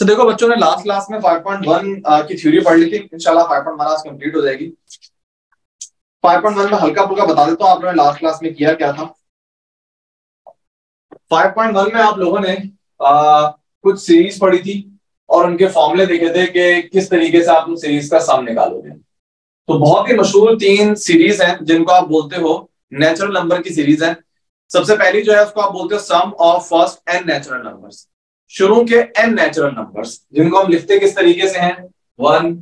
तो देखो बच्चों ने लास्ट क्लास में 5.1 की थ्योरी पढ़ ली थी। इंशाल्लाह 5.1 आज कंप्लीट हो जाएगी। 5.1 में हल्का फुल्का बता देता हूँ आपने लास्ट क्लास में किया क्या था। 5.1 में आप लोगों ने आ, कुछ सीरीज़ पढ़ी थी और उनके फॉर्मूले देखे थे कि किस तरीके से आप उन सीरीज़ का सम निकालोगे। तो बहुत ही मशहूर तीन सीरीज़ हैं जिनको आप बोलते हो नेचुरल नंबर की सीरीज़ है। सबसे पहली जो है उसको आप बोलते हो sum of first n natural numbers शुरू के एन नेचुरल नंबर्स जिनको हम लिखते किस तरीके से हैं? One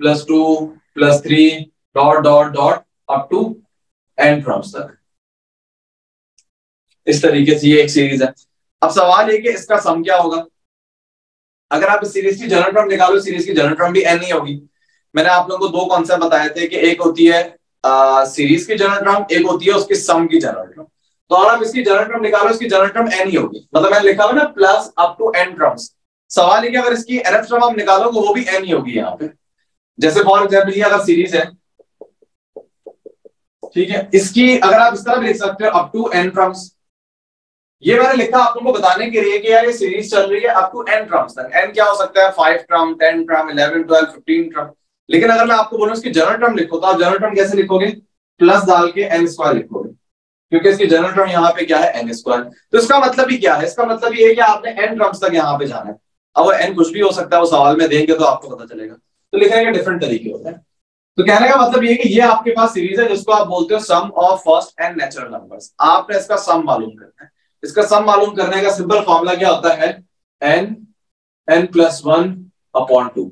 plus two plus three dot dot dot up to n terms तक। इस तरीके से ये एक सीरीज़ है। अब सवाल ये कि इसका सम क्या होगा? अगर आप इस सीरीज़ की जनरल टर्म निकालो सीरीज़ की जनरल टर्म भी एन ही होगी। मैंने आप लोगों को दो कॉन्सेप्ट बताए थे कि एक होती है आ, सीरीज़ की जनरल टर्म एक होती है उसकी सम की जनरल टर्म तो अगर आप इसकी जनरल टर्म निकालो, इसकी जनरल टर्म एन ही होगी। मतलब मैंने लिखा हुआ ना plus up to n terms सवाल है कि अगर इसकी एनएफ टर्म आप निकालो तो वो भी एन ही होगी यहाँ पे। जैसे फॉर एग्ज़ाम्पल ये अगर सीरीज़ है। ठीक है? इसकी अगर आप इस तरह लिख सकते हो अप टू एन टर्म्स ये मैंने लिखा आप लोगों को बताने के लिए कि यार ये सीरीज़ चल रही है अप टू एन ट्रम्स तक। एन क्या हो सकता है? Five term ten term eleven twelve fifteen term लेकिन अगर मैं आपको बोलूँ, इसकी जनरल टर्म लिखो तो आप जनरल टर्म कैसे लिखोगे? प्लस डाल के एन स्क्वायर लिखोगे। क्योंकि इसकी जनरल टर्म यहाँ पे क्या है? एन स्क्वायर तो इसका मतलब ही क्या है? इसका मतलब ये है कि आपने एन टर्म्स तक यहाँ पे जाना है। अब वो एन कुछ भी हो सकता है, वो सवाल में देंगे तो आपको पता चलेगा। तो लिखने के डिफरेंट तरीके होते हैं। तो कहने का मतलब ये कि ये आपके पास सीरीज़ है, जिसको आप बोलते हो sum of first n natural numbers आपने इसका सम मालूम करना है। इसका सम मालूम करने का सिंपल फॉर्मूला क्या होता है? N n plus one upon two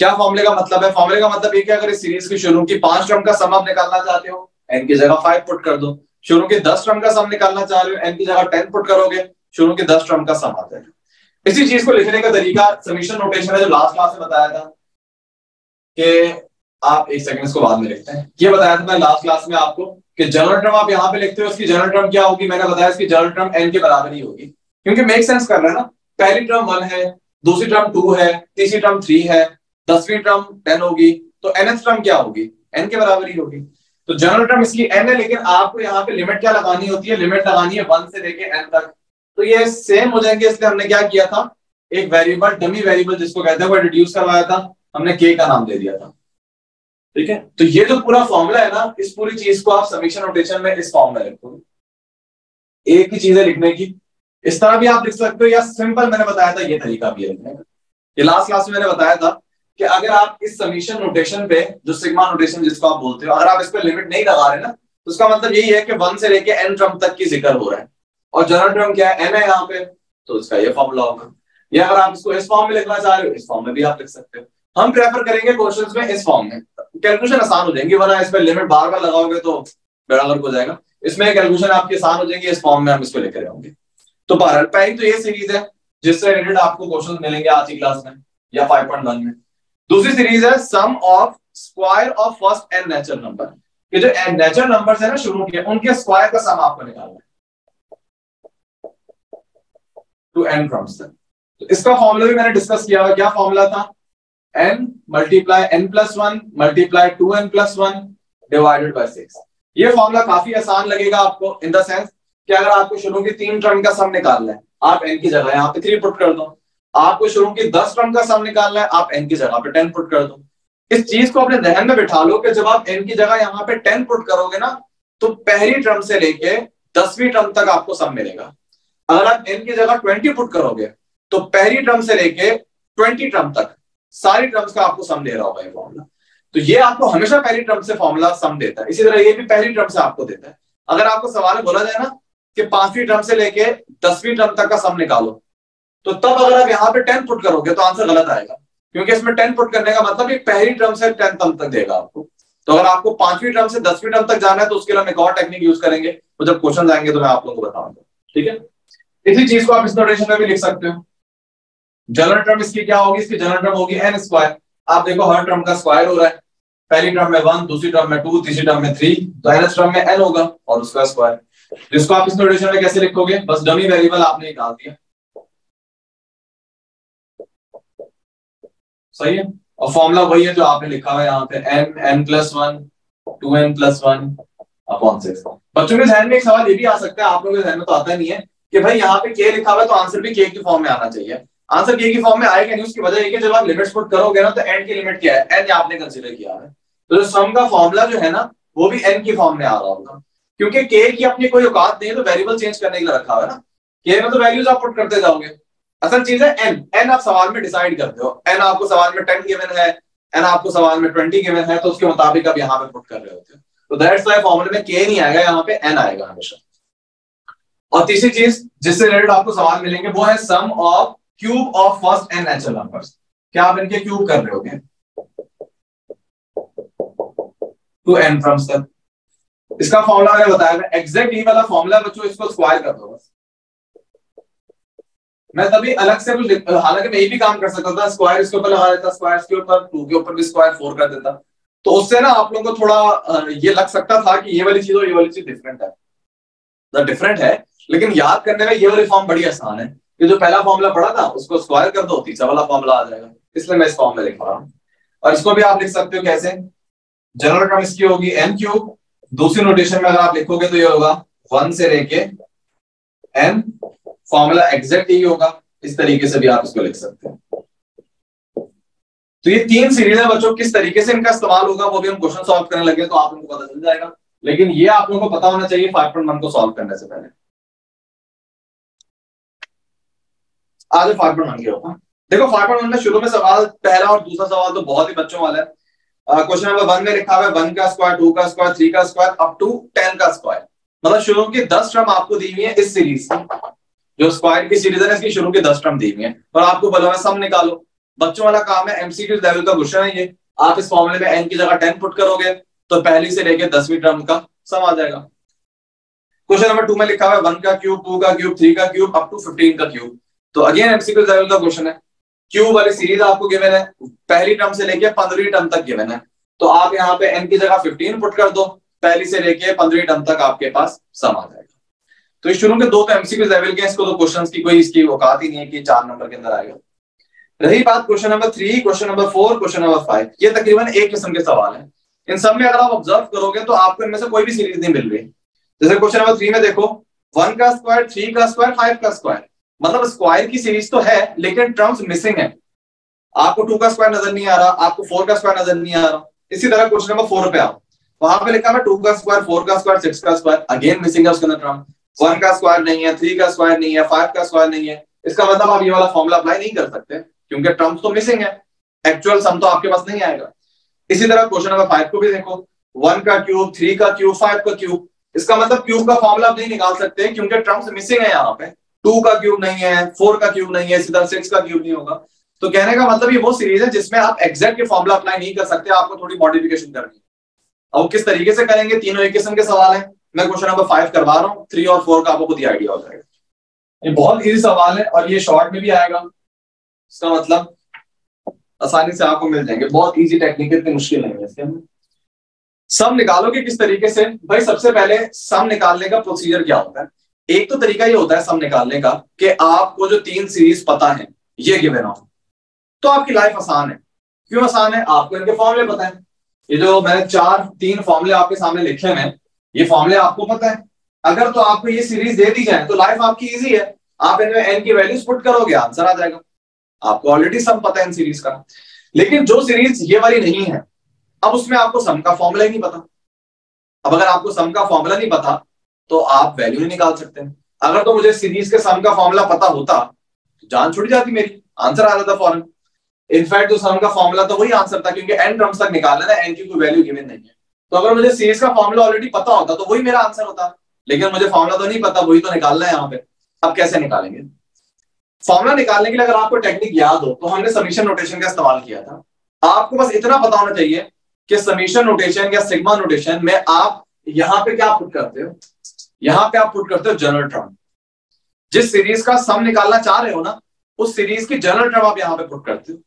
क्या फॉर्मूले का मतलब है? फॉर्मूले का मतलब ये कि अगर इस सीरीज़ की शुरू की पाँच टर्म का सम आप निकालना चाहते हो एन की जगह फाइव पुट कर दो। शुरू के दस ट्रम का सम निकालना चाह रहे हो एन की जगह टेन पुट करोगे, शुरू के दस ट्रम का सम आता है इसी चीज़ को लिखने का तरीका समीशन नोटेशन है जो लास्ट क्लास में बताया था, कि आप एक सेकंड इसको बाद में लिखते हैं। ये बताया था मैं लास्ट क्लास में आपको कि जनरल टर्म आप यहाँ पे लिखते हो उसकी जनरल टर्म क्या होगी? मैंने बताया इसकी जनरल टर्म एन के बराबर ही होगी। क्योंकि मेक सेंस कर रहा है ना। पहली टर्म वन है, दूसरी टर्म टू है, तीसरी टर्म थ्री है, दसवीं टर्म टेन होगी तो एन टर्म क्या होगी? एन के बराबर ही होगी। तो जनरल टर्म इसकी एन है, लेकिन आपको यहाँ पे लिमिट क्या लगानी होती है? लिमिट लगानी है वन से लेके एन तक। तो ये सेम हो जाएँगे, इसलिए हमने क्या किया था? एक वेरिएबल डमी वेरिएबल जिसको कहते हैं, वो रिड्यूस करवाया था। हमने के का नाम दे दिया था। ठीक है? तो ये जो पूरा फॉर्मूला है ना, इस पूरी चीज़ को आप समीक्षा नोटेशन में इस फॉर्म में लिखोगे। एक ही चीज़ है लिखने की। इस तरह भी आप लिख सकते हो, या सिंपल मैंने बताया था, ये तरीका भी है। लास्ट क्लास में मैंने बताया था कि अगर आप इस समीशन नोटेशन पे, जो सिग्मा नोटेशन जिसको आप बोलते हो, अगर आप इस पर लिमिट नहीं लगा रहे ना तो उसका मतलब यही है कि वन से लेके एन ट्रम तक की ज़िक्र हो रहा है। और जनरल ट्रम क्या है? एन है यहाँ पे तो इसका ये फॉर्मूला होगा। या अगर आप इसको इस फॉर्म में लिखना चाह रहे हो, इस फॉर्म में भी आप लिख सकते हो। हम प्रेफर करेंगे क्वेश्चन में इस फॉर्म में। कैलकुलेशन आसान हो जाएँगे, वरना इस पर लिमिट बार बार लगाओगे तो बेड़ा गर्क हो जाएगा। इसमें कैलकुलेशन आपकी आसान हो जाएँगे, इस फॉर्म में हम इसको लेकर आएँगे तो बहरहाल, पहली तो ये सीरीज़ है, जिससे रिलेटेड आपको क्वेश्चन मिलेंगे आज की क्लास में, या 5.1 में। दूसरी सीरीज़ है sum of square of first n natural number ये जो नेचुरल नंबर है ना शुरू के उनके स्क्वायर का सम आपको निकालना है। टू एन फ्रॉम्स तो इसका फॉर्मूला भी मैंने डिस्कस किया हुआ, क्या फॉर्मूला था? N multiply n plus one multiply two n plus one divided by six ये फॉर्मूला काफ़ी आसान लगेगा आपको इन द सेंस कि अगर आपको शुरू की तीन टर्म का सम निकालना है, आप एन की जगह यहाँ पे थ्री पुट कर दो। आपको शुरू की दस टर्म का सम निकालना है, आप एन की जगह पे टेन पुट कर दो। इस चीज़ को अपने जहन में बिठा लो कि जब आप एन की जगह यहाँ पे टेन पुट करोगे ना तो पहली टर्म से लेके दसवीं टर्म तक आपको सम मिलेगा। अगर आप एन की जगह ट्वेंटी पुट करोगे तो पहली टर्म से लेके ट्वेंटी टर्म तक सारी टर्म्स का आपको सम दे रहा होगा ये फॉर्मूला तो ये आपको हमेशा पहली टर्म से फॉर्मूला सम देता है। इसी तरह ये भी पहली टर्म से आपको देता है। अगर आपको सवाल बोला जाए ना कि पांचवी टर्म से लेके दसवीं टर्म तक का सम निकालो तो तब अगर आप यहाँ पे टेन पुट करोगे तो आंसर गलत आएगा। क्योंकि इसमें टेन पुट करने का मतलब पहली टर्म से टेन टर्म तक देगा आपको। तो अगर आपको पांचवी टर्म से दसवीं टर्म तक जाना है तो उसके लिए हम एक और टेक्निक यूज़ करेंगे। तो जब क्वेश्चन आएँगे तो मैं आप लोगों को बताऊँगा। ठीक है? इसी चीज़ को आप इस नोटेशन में भी लिख सकते हो। जनरल टर्म इसकी क्या होगी? इसकी जनरल टर्म होगी एन स्क्वायर आप देखो हर टर्म का स्क्वायर हो रहा है। पहली टर्म में वन दूसरी टर्म में टू तीसरी टर्म में थ्री तो एन टर्म में एन होगा और उसका स्क्वायर जिसको आप इस नोटेशन में कैसे लिखोगे? बस डमी वेरिएबल आपने निकाल दिया। सही है? और फॉर्मूला वही है जो आपने लिखा हुआ है यहाँ पे n n plus one two n plus one upon six बच्चों के ध्यान में एक सवाल ये भी आ सकता है, आप लोगों के ध्यान में तो आता नहीं है कि भाई यहाँ पे के लिखा हुआ है तो आंसर भी के की फॉर्म में आना चाहिए। आंसर के की फॉर्म में आएगा नहीं, उसकी वजह जब आप लिमिट्स पुट करोगे ना तो एन की लिमिट क्या है? एन आपने कंसिडर किया है। तो जो सम का फॉर्मूला जो है ना, वो भी एन की फॉर्म में आ रहा होगा। क्योंकि के की अपनी कोई औकात नहीं है तो वेरिएबल चेंज करने के लिए रखा हुआ है ना। के में तो वैल्यूज़ आप पुट करते जाओगे। असल चीज़ है एन एन आप सवाल में डिसाइड करते हो। एन आपको सवाल में टेन गिवन है एन आपको सवाल में ट्वेंटी गिवन है तो उसके मुताबिक आप यहाँ पे पुट कर रहे होते हो। तो दैट्स वाई फॉर्मूले में के नहीं आएगा, यहाँ पे एन आएगा हमेशा। और तीसरी चीज़, जिससे रिलेटेड आपको सवाल मिलेंगे, वो है sum of cube of first n natural numbers क्या आप इनके क्यूब कर रहे होगे? टू एन फ्रॉम तक इसका फॉर्मूला मैंने बताया एग्जैक्ट ई वाला फॉर्मूला बच्चों, इसको स्क्वायर कर दो बस। मैं तभी अलग से कुछ हालाँकि मैं ये भी काम कर सकता था स्क्वायर इसके ऊपर लगा देता स्क्वायर के ऊपर टू के ऊपर भी स्क्वायर फोर कर देता। तो उससे ना आप लोगों को थोड़ा ये लग सकता था कि ये वाली चीज़ और ये वाली चीज़ डिफरेंट है। डिफरेंट है, लेकिन याद करने में ये वाली फॉर्म बड़ी आसान है। ये जो पहला फॉर्मूला पढ़ा था, उसको स्क्वायर कर दो, तीसरा वाला फॉर्मूला आ जाएगा। इसलिए मैं इस फॉर्म में लिख रहा हूँ। और इसको भी आप लिख सकते हो कैसे? जनरल टर्म इसकी होगी एन क्यूब दूसरी नोटेशन में अगर आप लिखोगे तो ये होगा वन से लेके एन फॉर्मूला एग्जैक्ट यही होगा, इस तरीके से भी आप इसको लिख सकते हैं। तो ये तीन सीरीज़ है, बच्चों, किस तरीके से इनका इस्तेमाल होगा, वो भी हम क्वेश्चन सॉल्व करने लगे तो आप लोगों को पता चल जाएगा। लेकिन ये आप लोगों को पता होना चाहिए फाइव पॉइंट वन को सॉल्व करने से पहले। आज फाइव पॉइंट वन के होगा देखो फाइव पॉइंट वन में शुरू में सवाल पहला और दूसरा सवाल तो बहुत ही बच्चों वाला है। क्वेश्चन नंबर वन में लिखा हुआ है वन का स्क्वायर टू का स्क्वायर थ्री का स्क्वायर अप टू टेन का स्क्वायर मतलब शुरू की दस टर्म आपको दी हुई है इस सीरीज़ जो स्क्वायर की सीरीज़ है, इसकी शुरू की दस टर्म दी हुई है। और आपको मैं सम निकालो। बच्चों वाला काम है एमसीक्यू लेवल का क्वेश्चन है ये। आप इस फॉर्मूले में एन की जगह टेन पुट करोगे तो पहली से लेकर दसवीं टर्म का सम आ जाएगा। क्वेश्चन नंबर टू में लिखा हुआ है वन का क्यूब टू का क्यूब थ्री का क्यूब अप टू फिफ्टीन का क्यूब तो अगेन एमसीक्यू लेवल का क्वेश्चन है। क्यूब वाली सीरीज़ आपको गिवन है, पहली टर्म से लेके पंद्रहवीं टर्म तक गिवन है। तो आप यहाँ पे एन की जगह फिफ्टीन पुट कर दो, पहली से लेके पंद्रहवीं टर्म तक आपके पास सम आ जाएगा। तो इस शुरू के दो तो एमसीक्यू लेवल के इसको तो क्वेश्चन की कोई इसकी औकात ही नहीं है कि चार नंबर के अंदर आएगा। रही बात question number three question number four question number five ये तकरीबन एक किस्म के सवाल है। इन सब में अगर आप ऑब्ज़र्व करोगे तो आपको इनमें से कोई भी सीरीज़ नहीं मिल रही। जैसे क्वेश्चन नंबर थ्री में देखो वन का स्क्वायर थ्री का स्क्वायर फाइव का स्क्वायर मतलब स्क्वायर की सीरीज़ तो है, लेकिन टर्म्स मिसिंग है। आपको टू का स्क्वायर नज़र नहीं आ रहा, आपको फोर का स्क्वायर नज़र नहीं आ रहा। इसी तरह क्वेश्चन नंबर फोर पे आओ। वहाँ पे लिखा है टू का स्क्वायर फोर का स्क्वायर सिक्स का स्क्वायर अगेन मिसिंग है उसके अंदर टर्म वन का स्क्वायर नहीं है, थ्री का स्क्वायर नहीं है, फाइव का स्क्वायर नहीं है। इसका मतलब आप ये वाला फॉर्मुला अप्लाई नहीं कर सकते, क्योंकि टर्म्स तो मिसिंग है। एक्चुअल सम तो आपके पास नहीं आएगा। इसी तरह क्वेश्चन नंबर फाइव को भी देखो। वन का क्यूब थ्री का क्यूब फाइव का क्यूब इसका मतलब क्यूब का फॉर्मुला आप नहीं निकाल सकते, क्योंकि टर्म्स मिसिंग है यहाँ पे। टू का क्यूब नहीं है फोर का क्यूब नहीं है, इसी तरह सिक्स का क्यूब नहीं होगा। तो कहने का मतलब ये वो सीरीज़ है जिसमें आप एग्जैक्ट के फॉर्मुला अप्लाई नहीं कर सकते, आपको थोड़ी मॉडिफिकेशन करनी है। अब किस तरीके से करेंगे? तीनों एक किस्म के सवाल है। मैं क्वेश्चन नंबर फाइव करवा रहा हूँ। थ्री और फोर का आपको खुद ही आइडिया हो जाएगा। ये बहुत इजी सवाल है और ये शॉर्ट में भी आएगा। इसका मतलब आसानी से आपको मिल जाएँगे। बहुत इजी टेक्निक इतनी मुश्किल नहीं है इसके सम निकालोगे किस तरीके से? भाई, सबसे पहले सम निकालने का प्रोसीजर क्या होता है? एक तो तरीका ये होता है सम निकालने का कि आपको जो तीन सीरीज़ पता है, ये गिवन हो। तो आपकी लाइफ आसान है। क्यों आसान है? आपको इनके फॉर्मूले पता है। ये जो मैंने चार, तीन फॉर्मूले आपके सामने लिखे हैं ये फॉर्मूले आपको पता है। अगर तो आपको ये सीरीज़ दे दी जाए तो लाइफ आपकी इजी है। आप इनमें एन की वैल्यूज़ पुट करोगे आंसर आ जाएगा। आपको ऑलरेडी सम पता है इन सीरीज़ का। लेकिन जो सीरीज़ ये वाली नहीं है, अब उसमें आपको सम का फॉर्मूला ही नहीं पता। अब अगर आपको सम का फॉर्मूला नहीं पता तो आप वैल्यू नहीं निकाल सकते। अगर तो मुझे सीरीज़ के सम का फॉर्मूला पता होता तो जान छुट जाती मेरी। आंसर आ जाता फॉरन इनफैक्ट जो सम का फॉर्मूला तो वही आंसर था, क्योंकि एन टर्म्स तक निकालना है एन की कोई वैल्यू गिवन नहीं है। तो अगर मुझे सीरीज़ का फॉर्मूला ऑलरेडी पता होता तो वही मेरा आंसर होता। लेकिन मुझे फॉर्मूला तो नहीं पता, वही तो निकालना है यहाँ पे। अब कैसे निकालेंगे? फॉर्मूला निकालने के लिए अगर आपको टेक्निक याद हो तो हमने समीशन नोटेशन का इस्तेमाल किया था। आपको बस इतना पता होना चाहिए कि समीशन नोटेशन या सिग्मा नोटेशन में आप यहाँ पे क्या पुट करते हो? यहाँ पे आप पुट करते हो जनरल टर्म जिस सीरीज़ का सम निकालना चाह रहे हो ना, उस सीरीज़ की जनरल टर्म आप यहाँ पे पुट करते हो।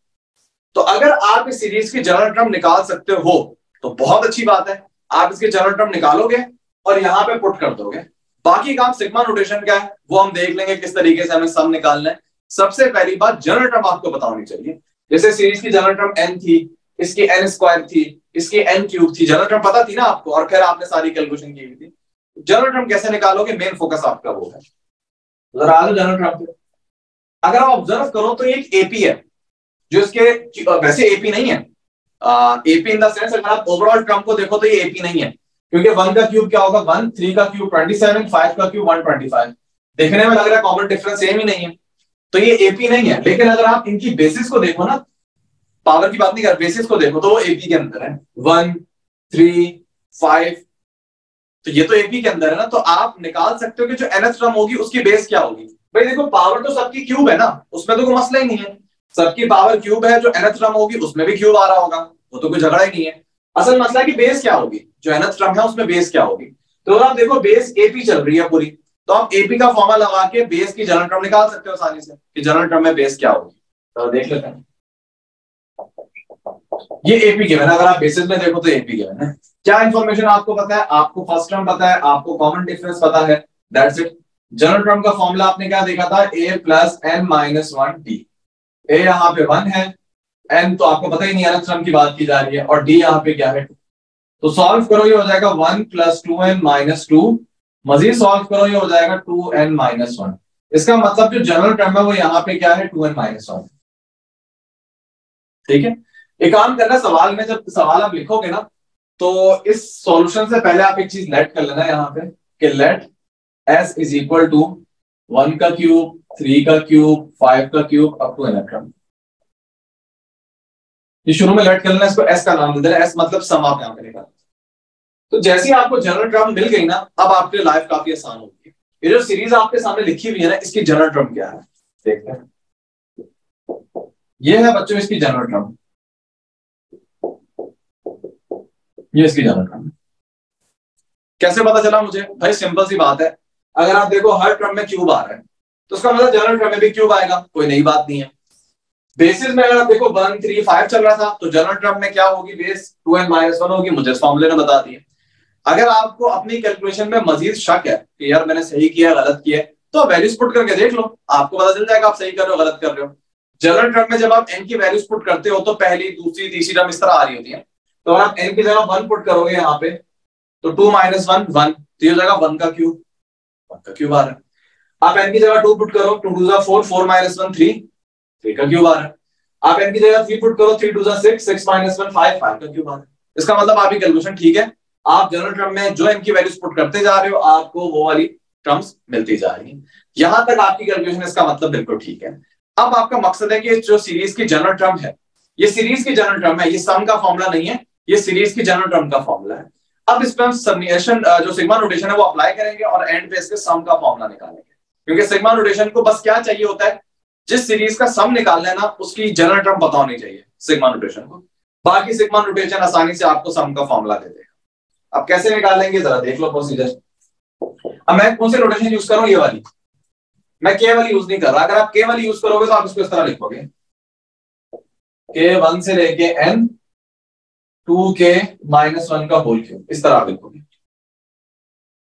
तो अगर आप इस सीरीज़ की जनरल टर्म निकाल सकते हो तो बहुत अच्छी बात है। आप इसके जनरल टर्म निकालोगे और यहाँ पे पुट कर दोगे। बाकी काम सिग्मा नोटेशन क्या है, वो हम देख लेंगे किस तरीके से हमें सम निकालना है। सबसे पहली बात जनरल टर्म आपको पता होनी चाहिए। जैसे सीरीज़ की जनरल टर्म एन थी, इसकी एन स्क्वायर थी, इसकी एन क्यूब थी जनरल टर्म पता थी ना आपको? और फिर आपने सारी कैलकुलेशन की हुई थी। जनरल टर्म कैसे निकालोगे? मेन फोकस आपका वो है। जनरल टर्म अगर आप ऑब्ज़र्व करो तो ये एक एपी है, जो इसके, वैसे एपी नहीं है। एपी इन द सेंस अगर आप ओवरऑल टर्म को देखो तो ये एपी नहीं है। क्योंकि वन का क्यूब क्या होगा? वन थ्री का क्यूब ट्वेंटी सेवन फाइव का क्यूब वन ट्वेंटी फाइव देखने में लग रहा है कॉमन डिफरेंस सेम ही नहीं है। तो ये एपी नहीं है। लेकिन अगर आप इनकी बेसिस को देखो ना पावर की बात नहीं कर बेसिस को देखो तो वो एपी के अंदर है। वन थ्री फाइव तो ये तो एपी के अंदर है ना। तो आप निकाल सकते हो कि जो एनएस टर्म होगी, उसकी बेस क्या होगी? भाई देखो पावर तो सबकी क्यूब है ना। उसमें तो कोई मसला ही नहीं है। सबकी पावर क्यूब है, जो एनएस टर्म होगी, उसमें भी क्यूब आ रहा होगा। वो तो कोई झगड़ा ही नहीं है। असल मसला कि बेस क्या होगी? जो एनएस टर्म है, उसमें बेस क्या होगी? तो आप देखो बेस एपी चल रही है पूरी तो आप एपी का फॉर्मा लगा के बेस की जनरल टर्म निकाल सकते हो आसानी से, कि जनरल टर्म में बेस क्या होगी। तो देख लेते हैं। ये एपी गिवन है। अगर आप बेसिस में देखो तो एपी गिवन है। क्या इंफॉर्मेशन आपको पता है? आपको फ़र्स्ट टर्म पता है, आपको कॉमन डिफरेंस पता है। दैट्स इट जनरल टर्म का फॉर्मूला आपने क्या देखा था? A plus n minus one d a यहाँ पे वन है एन तो आपको पता ही नहीं टर्म की बात की जा रही है, और डी यहाँ पे क्या है? तो सॉल्व करो, ये हो जाएगा one plus two n minus two मजीद सॉल्व करो, ये हो जाएगा टू एन माइनस वन इसका मतलब जो जनरल टर्म है, वो यहाँ पे क्या है? टू एन माइनस वन ठीक है? एक काम करना, सवाल में जब सवाल आप लिखोगे ना तो इस सॉल्यूशन से पहले आप एक चीज़ लेट कर लेना यहाँ पे, कि let s is equal to one का क्यूब थ्री का क्यूब फाइव का क्यूब अप टू इलेक्ट्रॉन ये शुरू में लेट कर लेना इसको एस का नाम दे देना। एस मतलब सम आप यहाँ करेगा तो जैसे ही आपको जनरल टर्म मिल गई ना, अब आपके लिए लाइफ काफ़ी आसान होगी ये जो सीरीज़ आपके सामने लिखी हुई है ना, इसकी जनरल टर्म क्या है? देखते हैं। ये है बच्चों, इसकी जनरल टर्म ये इसकी जनरल टर्म कैसे पता चला मुझे? भाई सिंपल सी बात है। अगर आप देखो, हर टर्म में क्यूब आ रहा है। तो उसका मतलब जनरल टर्म में भी क्यूब आएगा? कोई नई बात नहीं है। बेसिस में अगर आप देखो वन थ्री फाइव चल रहा था तो जनरल टर्म में क्या होगी? Base two n minus one होगी। मुझे फॉर्मुले ने बता दिए अगर आपको अपनी कैलकुलेशन में मजीद शक है कि यार मैंने सही किया गलत किया तो वैल्यूज़ पुट करके देख लो। आपको पता चल जाएगा आप सही कर रहे हो, गलत कर रहे हो। जनरल टर्म में जब आप एन की वैल्यूज़ पुट करते हो तो पहली, दूसरी, तीसरी टर्म इस तरह आ रही होती है। तो अगर आप एन की जगह वन पुट करोगे यहाँ पे तो टू माइनस वन वन तो ये जगह वन का क्यूब वन का क्यूब आ रहा है। आप एन की जगह टू पुट करो टू टू जा four four minus one three three का क्यूब आ रहा है? आप एन की जगह थ्री पुट करो थ्री टू जा six six minus one five five का क्यूब आ रहा है? इसका मतलब आपकी कैलकुलेशन ठीक है। आप जनरल टर्म में जो एन की वैल्यूज़ पुट करते जा रहे हो, आपको वो वाली टर्म्स मिलती जा रही है। यहाँ तक आपकी कैलकुलेशन इसका मतलब बिल्कुल ठीक है। अब आपका मकसद है कि जो सीरीज़ की जनरल टर्म है, ये सीरीज़ की जनरल टर्म है, ये सम का फॉर्मुला नहीं है, ये सीरीज़ की जनरल टर्म का फॉर्मुला है। अब इस पर हम जो सिग्मा नोटेशन है, वो अप्लाई करेंगे और एंड पे इसके सम का फॉर्मुला निकालेंगे। क्योंकि सिग्मा नोटेशन को बस क्या चाहिए होता है? जिस सीरीज़ का सम निकालना है ना उसकी जनरल टर्म पता होनी चाहिए, सिग्मा नोटेशन को। बाकी सिग्मा नोटेशन आसानी से आपको सम का फॉर्मुला दे देगा। अब कैसे निकालेंगे जरा देख लो प्रोसीजर अब मैं कौन सी नोटेशन यूज़ करूँ? ये वाली। मैं के वाली यूज़ नहीं कर रहा। अगर आप के वाली यूज़ करोगे तो आप इसको इस तरह लिखोगे। के वन से लेके एन टू के माइनस वन का होल क्यूब इस तरह आप लिखोगे।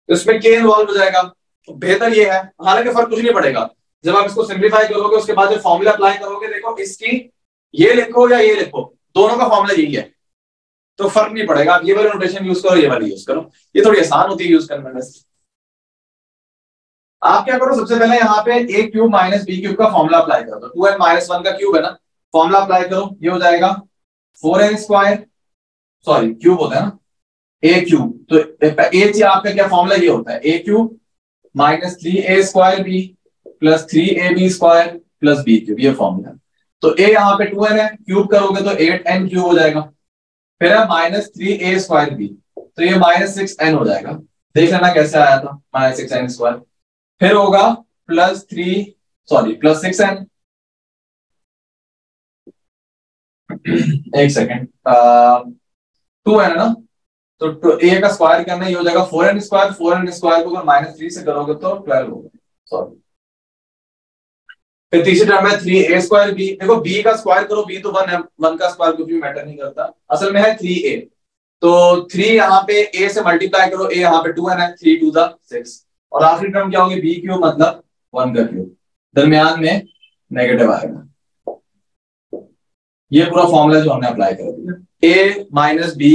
इसमें के इन्वॉल्व हो जाएगा। तो बेहतर ये है। हालाँकि फ़र्क कुछ नहीं पड़ेगा। जब आप इसको सिंप्लीफाई करोगे, उसके बाद जो फॉर्मूला अप्लाई करोगे, देखो, इसकी ये लिखो या ये लिखो, दोनों का फॉर्मूला यही है। तो फ़र्क नहीं पड़ेगा। आप ये वाली नोटेशन यूज़ करो, ये वाली यूज़ करो। ये थोड़ी आसान होती है यूज़ करने में। आप क्या करो, सबसे पहले यहाँ पे a cube minus b cube का फॉर्मूला अप्लाई कर। टू एन माइनस वन का क्यूब है ना। फॉर्मूला अप्लाई करो, ये हो जाएगा four n square sorry cube होता है ना। ए क्यूब तो ए आपका क्या फॉर्मूला ये होता है? A cube minus three a square b plus three a b square plus b cube, ये फॉर्मूला तो ए यहाँ पे टू एन है क्यूब करोगे तो एट एन क्यूब हो जाएगा। फिर है minus three a square b तो ये माइनस सिक्स एन हो जाएगा। देख लेना कैसे आया था, माइनस सिक्स एन स्क्वायर। फिर होगा plus three sorry plus six n एक सेकेंड टू एन है ना? तो ए का स्क्वायर करना ये हो जाएगा four n square, four n square को अगर माइनस थ्री से करोगे तो ट्वेल्व होगा। सॉरी फिर तीसरी टर्म है थ्री ए स्क्वायर बी देखो बी का स्क्वायर करो बी तो वन है वन का स्क्वायर कुछ भी मैटर नहीं करता। असल में है थ्री ए तो थ्री यहाँ पे ए से मल्टीप्लाई करो ए यहाँ पे टू एन है थ्री टू द सिक्स और आखिरी टर्म क्या होगी? बी क्यू मतलब वन का क्यू दरमियान में नेगेटिव आएगा। ये पूरा फॉर्मूला जो हमने अप्लाई कर दिया। ए माइनस बी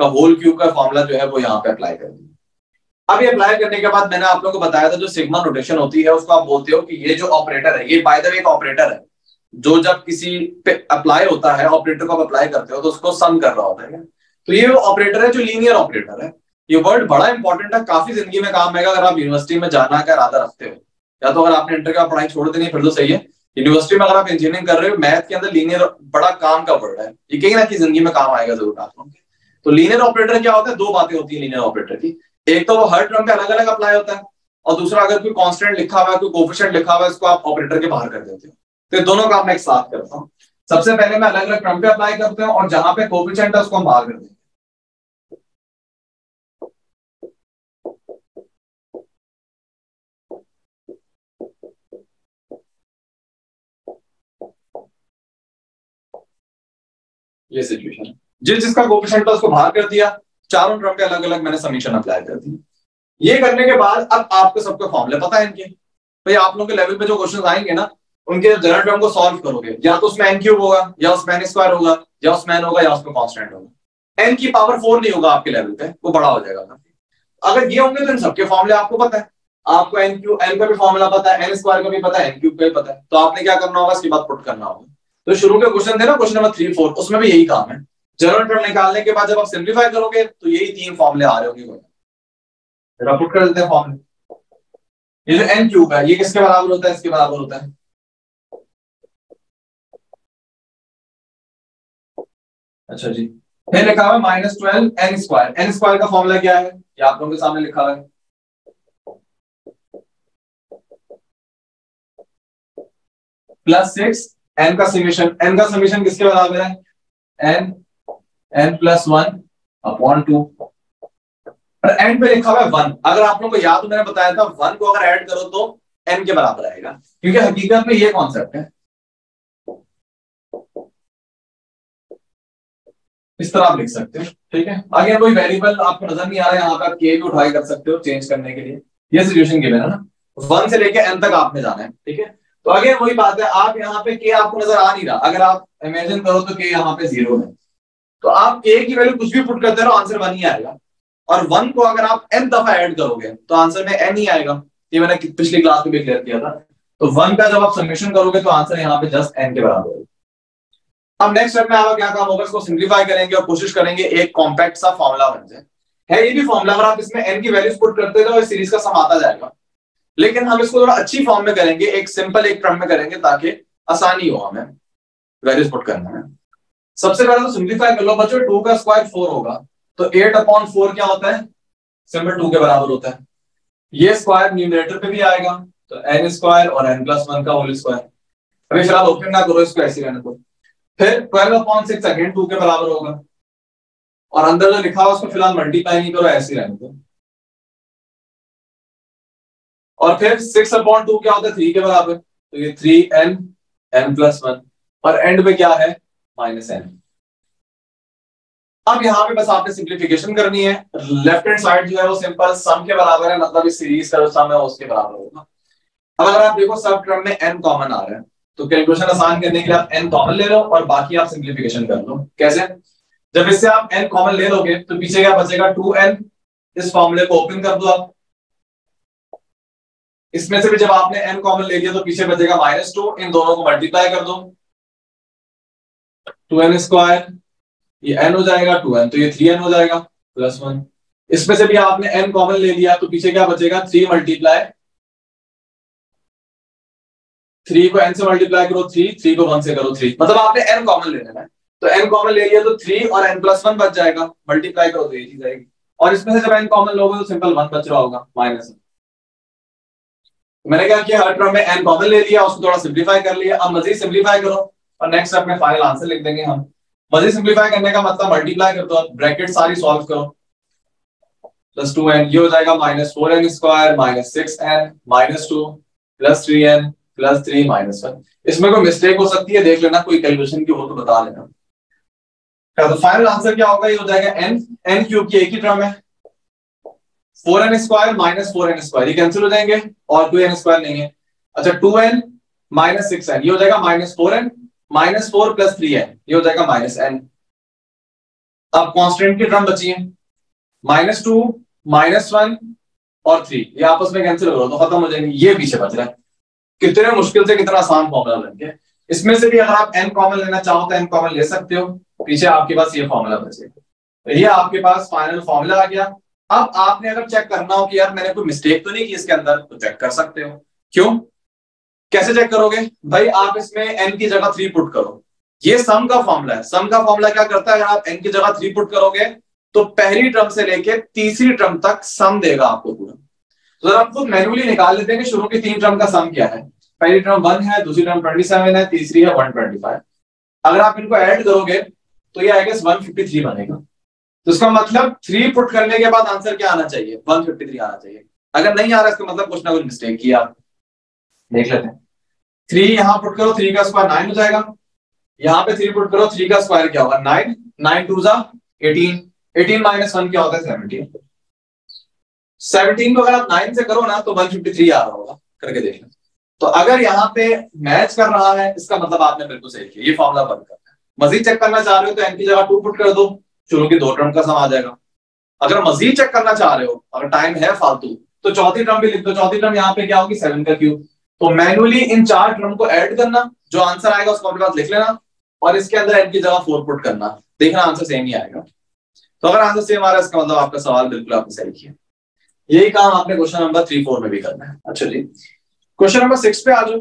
का होल क्यूब का फॉर्मूला जो है वो यहाँ पे अप्लाई कर दिया। अब ये अप्लाई करने के बाद मैंने आप लोगों को बताया था, जो सिग्मा नोटेशन होती है, उसको आप बोलते हो कि ये जो ऑपरेटर है, ये बाय द वे एक ऑपरेटर है। जो जब किसी पे अप्लाई होता है ऑपरेटर को आप अप्लाई करते हो तो उसको सम कर रहा होता है तो ये ऑपरेटर है जो लीनियर ऑपरेटर है। ये वर्ड बड़ा इंपॉर्टेंट है, काफ़ी ज़िंदगी में काम आएगा, अगर आप यूनिवर्सिटी में जाना का इरादा रखते हो। या तो अगर आपने इंटर का पढ़ाई छोड़ देनी फिर तो सही है। यूनिवर्सिटी में अगर आप इंजीनियरिंग कर रहे हो मैथ के अंदर लीनियर बड़ा काम का वर्ड है। ये कहीं ना कहीं ज़िंदगी में काम आएगा ज़रूर, आप लोगों तो लीनियर ऑपरेटर क्या होता है? दो बातें होती है लीनियर ऑपरेटर की। एक तो वो हर टर्म पे अलग अलग अप्लाई होता है और दूसरा, अगर कोई कॉन्स्टेंट लिखा हुआ है, कोई कोफिशिएंट लिखा हुआ है इसको आप ऑपरेटर के बाहर कर देते हो। तो दोनों काम मैं एक साथ करता हूँ। सबसे पहले मैं अलग अलग टर्म पे अप्लाई करते हैं और जहाँ पे कोफिशिएंट है, उसको हम बाहर कर देंगे ये सिचुएशन है। जिस जिसका कोफिशिएंट था उसको बाहर कर दिया। चारों टर्म पे अलग अलग मैंने समीशन अप्लाई कर दी ये करने के बाद अब आपको सबको फॉर्मुले पता है इनके। भाई आप लोगों के लेवल पे जो क्वेश्चन आएँगे ना, उनके जनरल टर्म को सॉल्व करोगे। या तो उसमें एन क्यूब होगा, या उसमें स्क्वायर होगा, या उसमें होगा, या उसमें कॉन्स्टेंट होगा। एन की पावर फोर नहीं होगा आपके लेवल पे, वो बड़ा हो जाएगा अगर ये होंगे तो इन सबके फॉर्मुले आपको पता है। आपको एन क्यू एन का भी फॉर्मुला पता है एन स्क्वायर का भी पता है एन क्यूब का भी पता है। तो आपने क्या करना होगा, इसके बाद पुट करना होगा। तो शुरू के क्वेश्चन थे ना क्वेश्चन नंबर थ्री फोर उसमें भी यही काम है। जनरल टर्म निकालने के बाद जब आप सिंप्लीफाई करोगे तो यही तीन फॉर्मुले आ रहे होंगे कर देते हैं फॉर्मुले ये जो एन क्यूब है, ये किसके बराबर होता है? इसके बराबर होता है। अच्छा जी। फिर लिखा हुआ minus twelve n square n square का फॉर्मूला क्या है? ये आप लोगों के सामने लिखा हुआ है। प्लस सिक्स एन का समीशन एन का समीशन किसके बराबर है? N n plus one upon two और एंड पे लिखा हुआ है वन अगर आप लोगों को याद मैंने बताया था वन को अगर ऐड करो तो एन के बराबर आएगा। क्योंकि हकीकत में ये कॉन्सेप्ट है। इस तरह आप लिख सकते हो, ठीक है? अगर कोई वेरिएबल आपको नज़र नहीं आ रहा है, यहाँ पे आप के भी उठाई कर सकते हो चेंज करने के लिए। ये सिचुएशन गिवन है ना? वन से लेके एन तक आपने जाना है, ठीक है? तो अगेन, वही बात है, आप यहाँ पे के आपको नज़र आ नहीं रहा। अगर आप इमेजिन करो तो के यहाँ पे ज़ीरो है। तो आप के की वैल्यू कुछ भी पुट करते रहो आंसर वन ही आएगा। और वन को अगर आप एन दफ़ा ऐड करोगे तो आंसर में एन ही आएगा। ये मैंने पिछली क्लास में भी क्लियर किया था। तो वन का जब आप सबमिशन करोगे तो आंसर यहाँ पे जस्ट एन के बराबर होगा। अब नेक्स्ट स्टेप में आपका क्या काम होगा, इसको सिंप्लीफाई करेंगे और कोशिश करेंगे एक कॉम्पैक्ट सा फॉर्मुला बन जाए। है ये भी फॉर्मुला अगर आप इसमें एन की वैल्यूज़ पुट करते हो सीरीज़ का सम आता जाएगा। लेकिन हम इसको थोड़ा अच्छी फॉर्म में करेंगे, एक सिंपल एक टर्म में करेंगे, ताकि आसानी हो हमें वैल्यूज़ पुट करने में। सबसे पहले तो सिंप्लीफाई कर लो, बच्चों, टू का स्क्वायर फोर होगा। तो एट अपॉन फोर क्या होता है? सिंपल टू के बराबर होता है। ये स्क्वायर न्यूमिनेटर पे भी आएगा तो एन स्क्वायर और एन प्लस वन का होल स्क्वायर। अभी फ़िलहाल ओपन ना करो इसको ऐसे रहने को फिर twelve upon six again two के बराबर होगा। और अंदर जो लिखा हुआ उसको फ़िलहाल मल्टीप्लाई नहीं करो, ऐसे रहने दो। और फिर सिक्स अपॉन टू क्या होता है? थ्री के बराबर। तो ये three n n plus one. और एंड में क्या है? माइनस एन अब यहाँ पे बस आपने सिंप्लीफिकेशन करनी है। लेफ़्ट हैंड साइड जो है वो सिंपल सम के बराबर है मतलब इस सीरीज़ का जो सम है उसके बराबर होगा। अब अगर आप देखो सब टर्म में एन कॉमन आ रहा है तो कैलकुलेशन आसान करने के लिए आप एन कॉमन ले लो और बाकी आप सिंप्लीफिकेशन कर लो। कैसे? जब इससे आप एन कॉमन ले लोगे तो पीछे क्या बचेगा? टू एन इस फॉर्मूले को ओपन कर दो आप। इसमें से भी जब आपने एन कॉमन ले लिया तो पीछे बचेगा माइनस टू इन दोनों को मल्टीप्लाई कर दो। टू एन स्क्वायर ये एन हो जाएगा, टू एन तो ये थ्री एन हो जाएगा प्लस वन इसमें से भी आपने एन कॉमन ले लिया तो पीछे क्या बचेगा? थ्री मल्टीप्लाई थ्री को एन से मल्टीप्लाई करो थ्री थ्री को वन से करो थ्री मतलब आपने एन कॉमन लेना है। तो एन कॉमन ले लिया तो थ्री और एन प्लस वन बच जाएगा। मल्टीप्लाई करो तो ये चीज़ आएगी। और इसमें से जब एन कॉमन लोगे तो सिंपल वन बच रहा होगा माइनस मैंने क्या किया? हर टर्म में एन कॉमन ले लिया, उसको थोड़ा सिंप्लीफाई कर लिया। अब मजीद सिंप्लीफाई करो। और नेक्स्ट स्टेप में फाइनल आंसर लिख देंगे हम। मजीद सिंप्लीफाई करने का मतलब मल्टीप्लाई कर दो ब्रैकेट सारी सॉल्व करो। प्लस टू एन ये हो जाएगा minus four n square minus six n minus two plus three n plus three minus one इसमें कोई मिस्टेक हो सकती है, देख लेना, कोई कैलकुलेशन की हो तो बता लेना तो फाइनल आंसर क्या होगा? ये हो जाएगा एन एन क्यूब की एक ही टर्म है। Four n square minus four n square ये कैंसिल हो जाएँगे, और टू एन स्क्वायर नहीं है। अच्छा two n minus six n ये हो जाएगा minus four n minus four plus three n ये हो जाएगा माइनस एन। अब कॉन्स्टेंट की टर्म बची है। माइनस टू, माइनस वन और थ्री, ये आपस में कैंसिल हो तो खत्म हो जाएँगे। ये पीछे बच रहा है। कितने मुश्किल से कितना आसान फॉर्मूला बन गया। इसमें से भी अगर आप एन कॉमन लेना चाहो तो एन कॉमन ले सकते हो। पीछे आपके पास ये फॉर्मूला बचेगा ये आपके पास फाइनल फॉर्मूला आ गया। अब आपने अगर चेक करना हो कि यार मैंने कोई मिस्टेक तो नहीं की इसके अंदर तो चेक कर सकते हो। क्यों? कैसे चेक करोगे? भाई, आप इसमें एन की जगह थ्री पुट करो। ये सम का फॉर्मूला है। सम का फॉर्मूला क्या करता है? अगर आप एन की जगह थ्री पुट करोगे तो पहली टर्म से लेके तीसरी टर्म तक सम देगा आपको पूरा। तो जरा आप खुद मैनुअली निकाल लेते हैं कि शुरू की तीन टर्म का सम क्या है। पहली टर्म वन है, दूसरी टर्म ट्वेंटी सेवन है, तीसरी है वन ट्वेंटी फाइव अगर आप इनको ऐड करोगे तो ये आएगा वन फिफ्टी थ्री बनेगा। तो इसका मतलब थ्री पुट करने के बाद आंसर क्या आना चाहिए? वन फिफ्टी थ्री आना चाहिए। अगर नहीं आ रहा, इसका मतलब कुछ ना कुछ मिस्टेक किया। देख लेते हैं। थ्री यहाँ पुट करो थ्री का स्क्वायर नाइन हो जाएगा। यहाँ पे थ्री पुट करो थ्री का स्क्वायर क्या होगा? नाइन नाइन टू जा एटीन एटीन माइनस वन क्या होता है? सेवनटीन सेवनटीन को अगर आप नाइन से करो ना तो वन फिफ्टी थ्री आ रहा होगा। करके देख तो अगर यहाँ पे मैच कर रहा है, इसका मतलब आपने बिल्कुल सही किया। ये फॉर्मुला बंद करना है। मजीद चेक करना चाह रहे हो तो एन की जगह टू पुट कर दो। शुरू की दो टर्म का सम आ जाएगा। अगर मजीद चेक करना चाह रहे हो, अगर टाइम है फालतू तो चौथी टर्म भी लिख दो। चौथी टर्म यहाँ पे क्या होगी? सेवन का क्यूब तो मैनुअली इन चार टर्म को ऐड करना, जो आंसर आएगा उसको अपने पास लिख लेना और इसके अंदर एन की जगह फोर पुट करना। देखना आंसर सेम ही आएगा। तो अगर आंसर सेम आ रहा है, इसका मतलब आपका सवाल बिल्कुल आपने सही किया। यही काम आपने क्वेश्चन नंबर थ्री फोर में भी करना है। अच्छा जी। क्वेश्चन नंबर सिक्स पे आ जाओ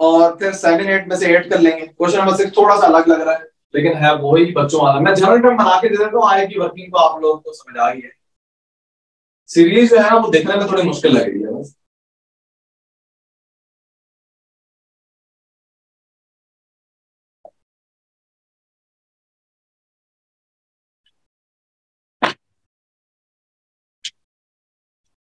और फिर सेवन एट में से एट कर लेंगे। क्वेश्चन नंबर सिक्स थोड़ा सा अलग लग रहा है, लेकिन है वो ही बच्चों वाला। मैं जनरल टर्म बना के दे देता हूँ आए की वर्किंग को आप लोगों को समझ आ गई है। सीरीज़ जो है ना, वो देखने में थोड़ी मुश्किल लग रही है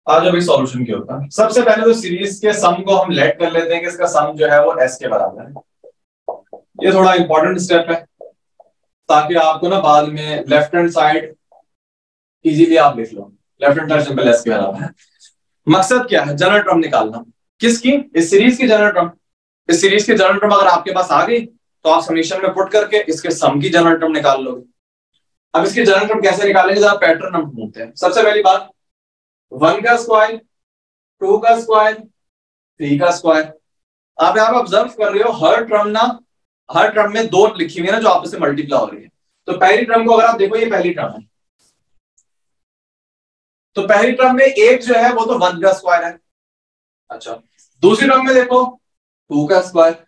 आज अभी सॉल्यूशन क्या होता है? सबसे पहले तो सीरीज़ के सम को हम लेट कर लेते हैं कि इसका सम जो है वो एस के बराबर है। ये थोड़ा इंपॉर्टेंट स्टेप है, ताकि आपको ना बाद में लेफ़्ट हैंड साइड इजीली आप लिख लो। Left hand side simple S के बराबर है। मकसद क्या है? जनरल टर्म निकालना। किसकी? इस सीरीज़ की जनरल टर्म इस सीरीज़ की जनरल टर्म अगर आपके पास आ गई तो आप समीशन में पुट करके इसके सम की जनरल टर्म निकाल लोगे। अब इसकी जनरल टर्म कैसे निकालेंगे? जरा पैटर्न हम ढूंढते हैं। सबसे पहली बात वन का स्क्वायर, टू का स्क्वायर, थ्री का स्क्वायर। आप यहाँ पर ऑब्ज़र्व कर रहे हो, हर ट्रम ना, हर ट्रम में दो लिखी हुई है ना जो आपस में मल्टीप्लाई हो रही है। तो पहली ट्रम को अगर आप देखो, ये पहली ट्रम है। तो पहली ट्रम में एक जो है, वो तो वन का स्क्वायर है। अच्छा दूसरी ट्रम में देखो, टू का स्क्वायर।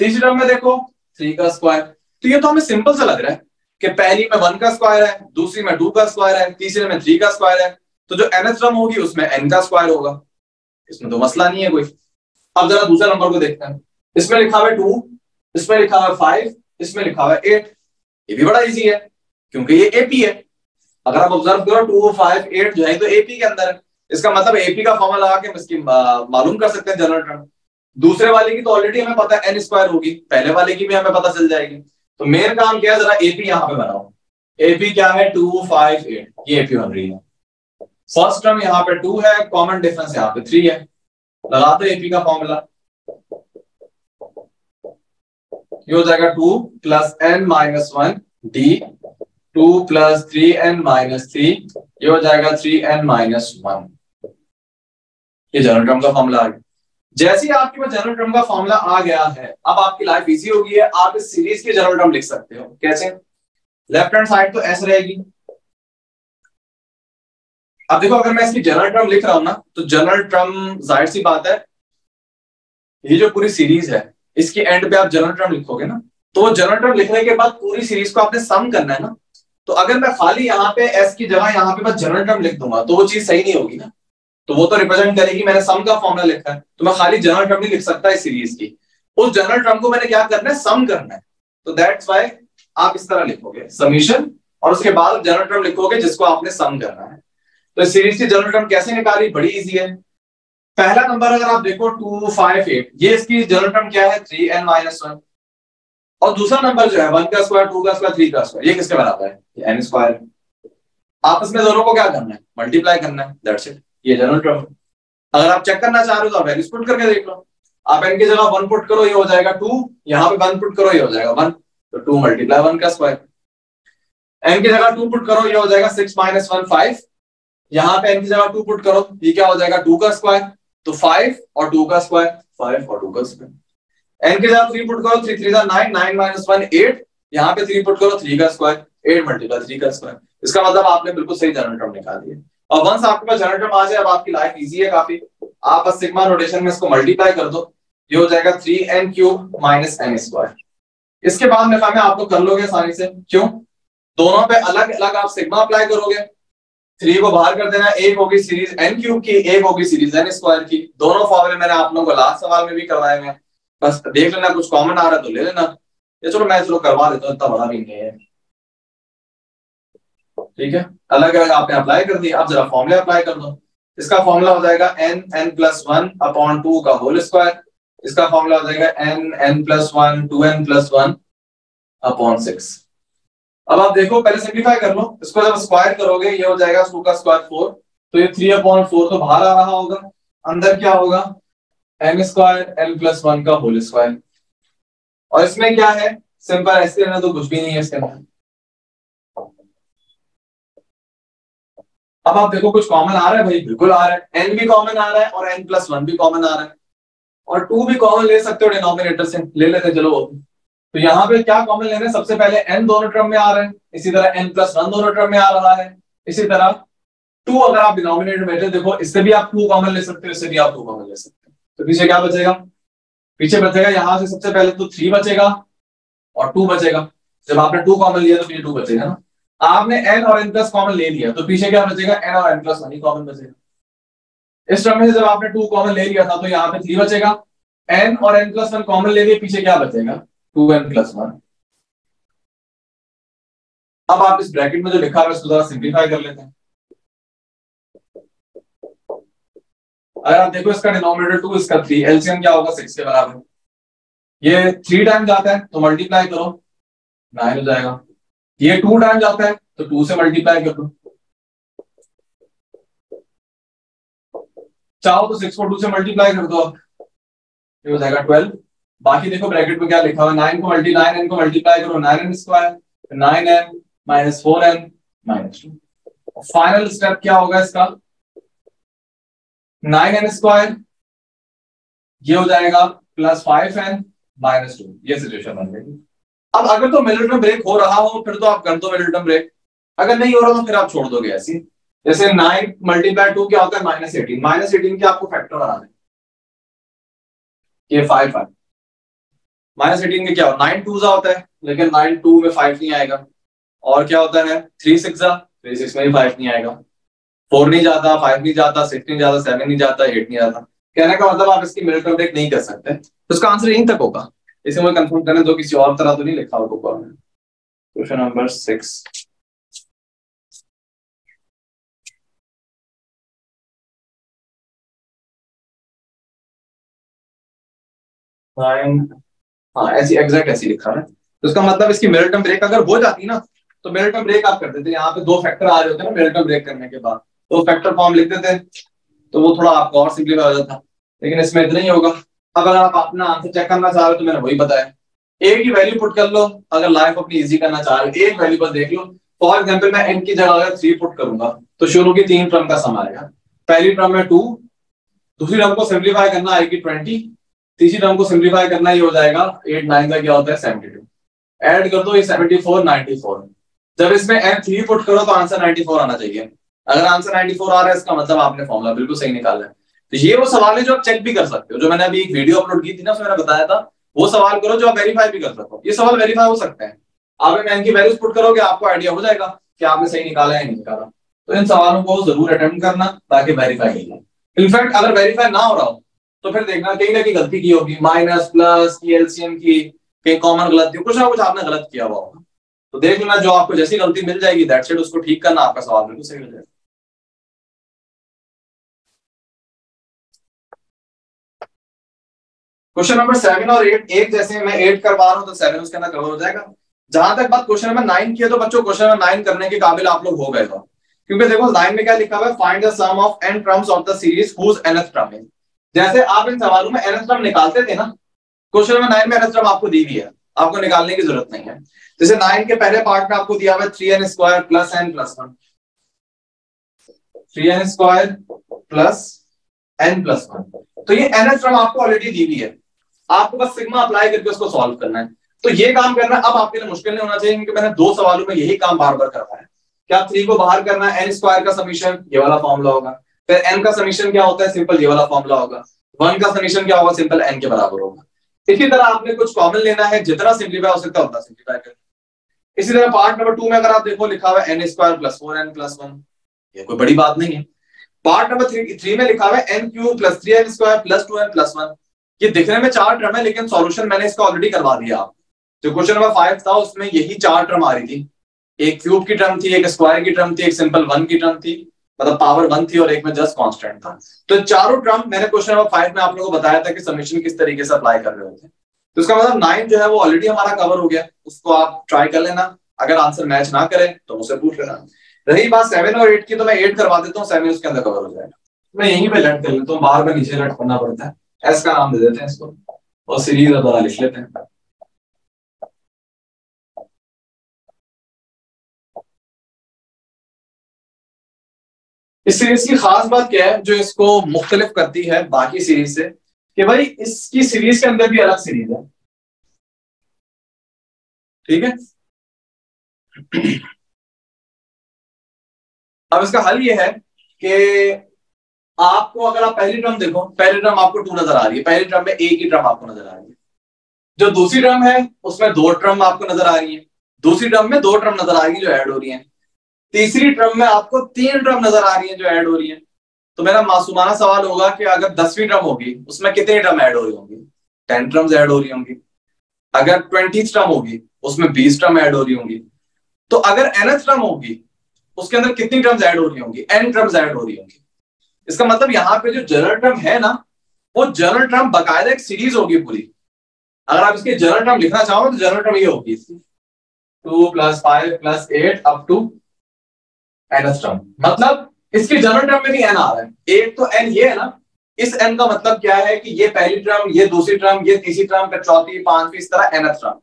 तीसरी टर्म में देखो, थ्री का स्क्वायर। तो ये तो हमें सिंपल सा लग रहा है कि पहली में वन का स्क्वायर है, दूसरी में टू का स्क्वायर है, तीसरे में थ्री का स्क्वायर है। तो जो एन टर्म होगी, उसमें एन का स्क्वायर होगा। इसमें तो मसला नहीं है कोई। अब जरा दूसरा नंबर को देखते हैं। इसमें लिखा हुआ टू इसमें लिखा हुआ फाइव इसमें लिखा हुआ एट ये भी बड़ा इजी है, क्योंकि ये एपी है। अगर आप ऑब्ज़र्व करो टू फाइव एट जो है तो एपी के अंदर है। इसका मतलब एपी का फॉर्मूला लगा के इसकी मालूम कर सकते हैं जनरल टर्म दूसरे वाले की तो ऑलरेडी हमें पता है एन स्क्वायर होगी। पहले वाले की भी हमें पता चल जाएगी। तो मेन काम क्या है, जरा एपी यहाँ पे बनाओ। एपी क्या है? टू फाइव एट ये एपी बन रही है। फ़र्स्ट टर्म यहाँ पे टू है कॉमन डिफरेंस यहाँ पे थ्री है। लगा दो एपी का फॉर्मूला ये हो जाएगा two plus n minus one d two plus three n minus three ये हो जाएगा थ्री एन माइनस वन ये जनरल टर्म का फॉर्मूला आ गया। जैसे ही आपके पास जनरल टर्म का फॉर्मूला आ गया है, अब आपकी लाइफ इजी होगी है आप इस सीरीज़ की जनरल टर्म लिख सकते हो। कैसे? लेफ़्ट हैंड साइड तो एस रहेगी। अब देखो, अगर मैं इसकी जनरल टर्म लिख रहा हूँ ना तो जनरल टर्म ज़ाहिर सी बात है, ये जो पूरी सीरीज़ है, इसकी एंड पे आप जनरल टर्म लिखोगे ना तो जनरल टर्म लिखने के बाद पूरी सीरीज़ को आपने सम करना है ना। तो अगर मैं खाली यहाँ पे एस की जगह यहाँ पे बस जनरल टर्म लिख दूँगा तो वो चीज़ सही नहीं होगी ना। तो वो तो रिप्रेजेंट करेगी, मैंने सम का फॉर्मुला लिखा है तो मैं खाली जनरल टर्म नहीं लिख सकता इस सीरीज़ की। उस जनरल टर्म को मैंने क्या करना है? सम करना है। तो दैट्स वाई आप इस तरह लिखोगे समीशन और उसके बाद जनरल टर्म लिखोगे जिसको आपने सम करना है। तो सीरीज़ की जनरल टर्म कैसे निकाली? बड़ी इजी है। पहला नंबर अगर आप देखो टू फाइव एट ये इसकी जनरल टर्म क्या है? थ्री एन माइनस वन और दूसरा नंबर जो है वन का स्क्वायर टू का स्क्वायर थ्री का स्क्वायर ये किसके बराबर है? एन स्क्वायर आपस में दोनों को क्या करना है? मल्टीप्लाई करना है। दैट्स इट ये जनरल टर्म अगर आप चेक करना चाह रहे हो तो आप एन पुट करके देख लो। आप एन की जगह वन पुट करो, ये हो जाएगा टू यहाँ पे वन पुट करो, ये हो जाएगा वन तो टू मल्टीप्लाई वन का स्क्वायर एन की जगह टू पुट करो, ये हो जाएगा सिक्स माइनस वन फाइव यहाँ पे एन की जगह टू पुट करो, ये क्या हो जाएगा? टू का स्क्वायर तो फाइव और टू का स्क्वायर फाइव और टू का स्क्वायर एन की जगह थ्री पुट करो three three nine nine minus one eight यहाँ पे थ्री पुट करो थ्री का स्क्वायर एट मल्टीप्लाई थ्री का स्क्वायर इसका मतलब आपने बिल्कुल सही जनरल टर्म निकाल दिया। और वंस आपके पास जनरल टर्म आ जाए, अब आपकी लाइफ इजी है काफ़ी। आप बस सिग्मा नोटेशन में इसको मल्टीप्लाई कर दो। ये हो जाएगा three n cube minus n square इसके बाद मैं आप लोग कर लोगे आसानी से। क्यों? दोनों पे अलग अलग आप सिग्मा अप्लाई करोगे। थ्री को बाहर कर देना एक होगी सीरीज़ एन क्यूब की, एक होगी सीरीज़ एन स्क्वायर की। दोनों फॉर्मूले मैंने आप लोगों को लास्ट सवाल में भी करवाए हुए बस देख लेना, कुछ कॉमन आ रहा है तो ले लेना। ये चलो मैं चलो करवा देता हूँ, इतना बड़ा भी नहीं है। ठीक है? अलग अलग आपने अप्लाई कर दिया। अब जरा फॉर्मूले अप्लाई कर दो। इसका फॉर्मूला हो जाएगा n n plus one upon two का होल स्क्वायर इसका फॉर्मूला हो जाएगा n n plus one two n plus one upon six अब आप देखो, पहले सिंप्लीफाई कर लो। इसको जब स्क्वायर करोगे, ये हो जाएगा टू का स्क्वायर फोर तो ये थ्री अपॉन फोर तो बाहर आ रहा होगा। अंदर क्या होगा? N square n plus one का होल स्क्वायर और इसमें क्या है? सिंपल ऐसे रहना तो कुछ भी नहीं है इसके अंदर अब आप देखो, कुछ कॉमन आ रहा है? भाई, बिल्कुल आ रहा है। एन भी कॉमन आ रहा है और एन प्लस वन भी कॉमन आ रहा है। और टू भी कॉमन ले सकते हो डिनोमिनेटर से। ले लेते चलो। तो यहाँ पे क्या कॉमन ले रहे हैं? सबसे पहले एन दोनों टर्म में आ रहे हैं। इसी तरह एन प्लस वन दोनों टर्म में आ रहा है। इसी तरह टू अगर आप डिनोमिनेटर में देखो, इससे भी आप टू कॉमन ले सकते हो, इससे भी आप टू कॉमन ले सकते हो। तो पीछे क्या बचेगा? पीछे बचेगा यहाँ से सबसे पहले तो थ्री बचेगा और टू बचेगा। जब आपने टू कॉमन लिया तो पीछे टू बचेगा ना। आपने एन और एन प्लस कॉमन ले लिया तो पीछे क्या बचेगा? एन और एन प्लस वन ही कॉमन बचेगा। इस टर्म में जब आपने टू कॉमन ले लिया था तो यहाँ पे थ्री बचेगा। एन और एन प्लस वन कॉमन ले लिए, पीछे क्या बचेगा? Two n plus one. अब आप इस ब्रैकेट में जो लिखा है, उसको जरा सिंप्लीफाई कर लेते हैं। अगर आप देखो, इसका डिनोमिनेटर टू, इसका थ्री एलसीएम क्या होगा? सिक्स के बराबर। ये थ्री टाइम जाता है तो मल्टीप्लाई करो। नाइन हो जाएगा। ये टू टाइम जाता है तो टू से मल्टीप्लाई कर। दो चाहो तो सिक्स को टू से मल्टीप्लाई कर दो ये हो जाएगा ट्वेल्व बाकी देखो ब्रैकेट में क्या लिखा हुआ नाइन को मल्टी नाइन एन को मल्टीप्लाई करो nine n square nine n minus four n minus two final step क्या होगा इसका? नाइन एन स्क्वायर ये हो जाएगा plus five n minus two ये सिचुएशन बन गई। अब अगर तो मिलिटम ब्रेक हो रहा हो, फिर तो आप कर दो मिलिटम ब्रेक अगर नहीं हो रहा तो फिर आप छोड़ दोगे ऐसी जैसे नाइन मल्टीप्लाई टू क्या होता है? माइनस एटीन माइनस एटीन के आपको फैक्टर बनाने ये फाइव फाइव माइनस एटीन के क्या हो? नाइन टू जा होता है। लेकिन नाइन टू में फाइव नहीं आएगा। और क्या होता है? थ्री सिक्स थ्री सिक्स में भी फाइव नहीं आएगा। फोर नहीं जाता फाइव नहीं जाता सिक्स नहीं जाता सेवन नहीं जाता एट नहीं जाता। कहने का मतलब आप इसकी मिलिटम ब्रेक नहीं कर सकते। तो उसका आंसर यहीं तक होगा। इसे मुझे कंफर्म करना दो, किसी और तरह तो नहीं लिखा होगा क्वेश्चन नंबर सिक्स हाँ ऐसी एग्जैक्ट ऐसी लिखा है। तो इसका मतलब इसकी मिलिटम ब्रेक अगर हो जाती ना तो मिलिटम ब्रेक आप कर देते यहाँ पे दो फैक्टर आ रहे होते हैं ना मिलिटम ब्रेक करने के बाद। तो फैक्टर फॉर्म लिख देते। तो वो थोड़ा आपको और सिंप्लीफाई हो जाता। लेकिन इसमें इतना ही होगा। अब अगर आप अपना आंसर चेक करना चाह रहे हो तो मैंने वही बताया। एक की वैल्यू पुट कर लो। अगर लाइफ अपनी इजी करना चाह रहे हो एक वैल्यू पर देख लो। फॉर एग्ज़ाम्पल मैं एन की जगह अगर थ्री पुट करूँगा तो शुरू की तीन ट्रम का सम आएगा। पहली ट्रम में टू दूसरी ट्रम को सिंप्लीफाई करना आएगी ट्वेंटी तीसरी टर्म को सिंप्लीफाई करना ये हो जाएगा एट नाइन का क्या होता है? सेवेंटी टू एड कर दो ये सेवेंटी फोर नाइनटी फोर जब इसमें एन थ्री पुट करो तो आंसर नाइनटी फोर आना चाहिए। अगर आंसर नाइनटी फोर आ रहा है, इसका मतलब आपने फॉर्मुला बिल्कुल सही निकाला है। तो ये वो सवाल है जो आप चेक भी कर सकते हो। जो मैंने अभी एक वीडियो अपलोड की थी ना, उसमें मैंने बताया था, वो सवाल करो जो आप वेरीफाई भी कर सको। ये सवाल वेरीफाई हो सकते हैं। आप मैन की वैल्यूज़ पुट करोगे, आपको आइडिया हो जाएगा कि आपने सही निकाला है नहीं निकाला। तो इन सवालों को ज़रूर अटेम्प्ट करना, ताकि वेरीफाई नहीं हो इनफैक्ट अगर वेरीफाई ना हो रहा हो तो फिर देखना, कहीं ना कहीं गलती की होगी। माइनस प्लस की एलसीएम की, कहीं कॉमन गलती हो, कुछ ना कुछ आपने गलत किया हुआ होगा। तो देख लेना, जो आपको जैसी गलती मिल जाएगी दैट सेट उसको ठीक करना आपका सवाल बिल्कुल सही हो जाएगा। क्वेश्चन नंबर सेवन और एट एक जैसे मैं एट करवा रहा हूँ तो सेवन उसके अंदर कवर हो जाएगा। जहाँ तक बात क्वेश्चन नंबर नाइन की है तो बच्चों क्वेश्चन नंबर नाइन करने के काबिल आप लोग हो गए क्योंकि देखो लाइन में क्या लिखा हुआ है? Find the sum of n terms of the series whose nth term is जैसे आप इन सवालों में एनथ टर्म निकालते थे ना, क्वेश्चन नंबर नाइन में एनथ टर्म आपको दी हुई है। आपको निकालने की ज़रूरत नहीं है। जैसे नाइन के पहले पार्ट में आपको दिया हुआ है three n square plus n plus one three n square plus n plus one तो ये एन एस आपको ऑलरेडी दी हुई है। आपको बस सिग्मा अप्लाई करके उसको सॉल्व करना है। तो ये काम करना अब आपके लिए मुश्किल नहीं होना चाहिए, क्योंकि मैंने दो सवालों में यही काम बार बार करवाया क्या थ्री को बाहर करना है एन स्क्वायर का समीशन ये वाला फॉर्मूला होगा। फिर एन का समीशन क्या होता है? सिंपल ये वाला फॉर्मूला होगा। वन का समीशन क्या होगा? सिंपल एन के बराबर होगा। इसी तरह आपने कुछ कॉमन लेना है, जितना सिंप्लीफाई हो सकता है, उतना सिंप्लीफाई करना इसी तरह पार्ट नंबर टू में अगर आप देखो, लिखा हुआ n square plus four n plus one ये कोई बड़ी बात नहीं है। पार्ट नंबर थ्री थ्री में लिखा हुआ है n cube plus three n square plus two n plus one ये दिखने में चार टर्म है, लेकिन सॉल्यूशन मैंने इसका ऑलरेडी करवा दिया। आप जो क्वेश्चन नंबर फाइव था, उसमें यही चार टर्म आ रही थी। एक क्यूब की टर्म थी, एक स्क्वायर की टर्म थी, एक सिंपल वन की टर्म थी। मतलब पावर वन थी और एक में जस्ट कांस्टेंट था। तो चारों टर्म मैंने क्वेश्चन नंबर फाइव में आप लोगों को बताया था कि समीशन किस तरीके से अप्लाई कर रहे होते तो उसका मतलब नाइन जो है वो ऑलरेडी हमारा कवर हो गया। उसको आप ट्राई कर लेना। अगर आंसर मैच ना करे तो मुझसे पूछ लेना। रही बात सेवन और एट की तो मैं एट करवा देता हूँ सेवन उसके अंदर कवर हो जाएगा। मैं यहीं पे लट कर लेता हूँ बार बार नीचे लट करना पड़ता है। एस का नाम दे देते हैं इसको। और सीरीज़ दोबारा लिख लेते हैं। इस सीरीज़ की खास बात क्या है, जो इसको मुख्तलिफ़ करती है बाकी सीरीज़ से, कि भाई इसकी सीरीज़ के अंदर भी अलग सीरीज़ है। ठीक है? अब इसका हल ये है कि आपको अगर आप पहली टर्म देखो, पहली टर्म आपको टू नज़र आ रही है। पहली टर्म में एक ही टर्म आपको नज़र आ रही है। जो दूसरी टर्म है, उसमें दो टर्म आपको नज़र आ रही है। दूसरी टर्म में दो टर्म नज़र आ रही है जो ऐड हो रही है। तीसरी टर्म में आपको तीन टर्म नज़र आ रही है जो ऐड हो रही है। तो मेरा मासूमाना सवाल होगा कि अगर दसवीं टर्म होगी, उसमें कितनी टर्म ऐड हो रही होंगी? टेन टर्म्स ऐड हो रही होंगी। अगर ट्वेंटी टर्म होगी, उसमें बीस टर्म ऐड हो रही होंगी। तो अगर एनएथ टर्म होगी, उसके अंदर कितनी टर्म्स ऐड हो रही होंगी? एन टर्म्स ऐड हो रही होंगी। इसका मतलब यहाँ पे जो जनरल टर्म है ना, वो जनरल टर्म बकायदा एक सीरीज़ होगी पूरी। अगर आप इसके जनरल टर्म लिखना चाहो तो जनरल टर्म ये होगी। Two plus five plus eight up to n term मतलब इसके जनरल टर्म में भी एन आ रहा है। एक तो एन ये है ना, इस एन का मतलब क्या है कि ये पहली टर्म, ये दूसरी टर्म, ये तीसरी टर्म, फिर चौथी, पांचवी, इस तरह एन टर्म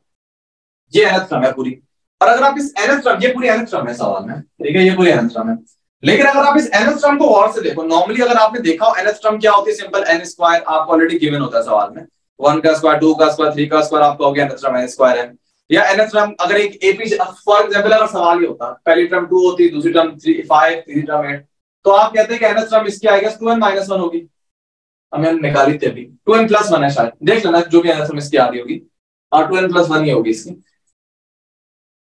ये एन टर्म है पूरी। और अगर आप इस एन टर्म ये पूरी एन टर्म है सवाल में। ठीक है, ये पूरी एन टर्म है। लेकिन अगर आप इस एन टर्म को और से देखो नॉर्मली अगर आपने देखा हो एन टर्म क्या होती है? सिंपल एन स्क्वायर आपको ऑलरेडी गिवन होता है सवाल में। वन का स्क्वायर टू का स्क्वायर थ्री का स्क्वायर आपको हो गया एन स्क्वायर है या एन टर्म अगर एक एपी फॉर एग्ज़ाम्पल अगर सवाल ये होता, पहली टर्म टू होती, दूसरी टर्म थ्री फाइव तीसरी टर्म एट तो आप कहते हैं कि एन टर्म इसकी आएगा टू एन माइनस वन होगी। हमें निकाली थी अभी। टू एन प्लस वन है शायद। देख लेना जो भी एन टर्म इसकी आ रही होगी। और टू एन प्लस वन ही होगी इसकी।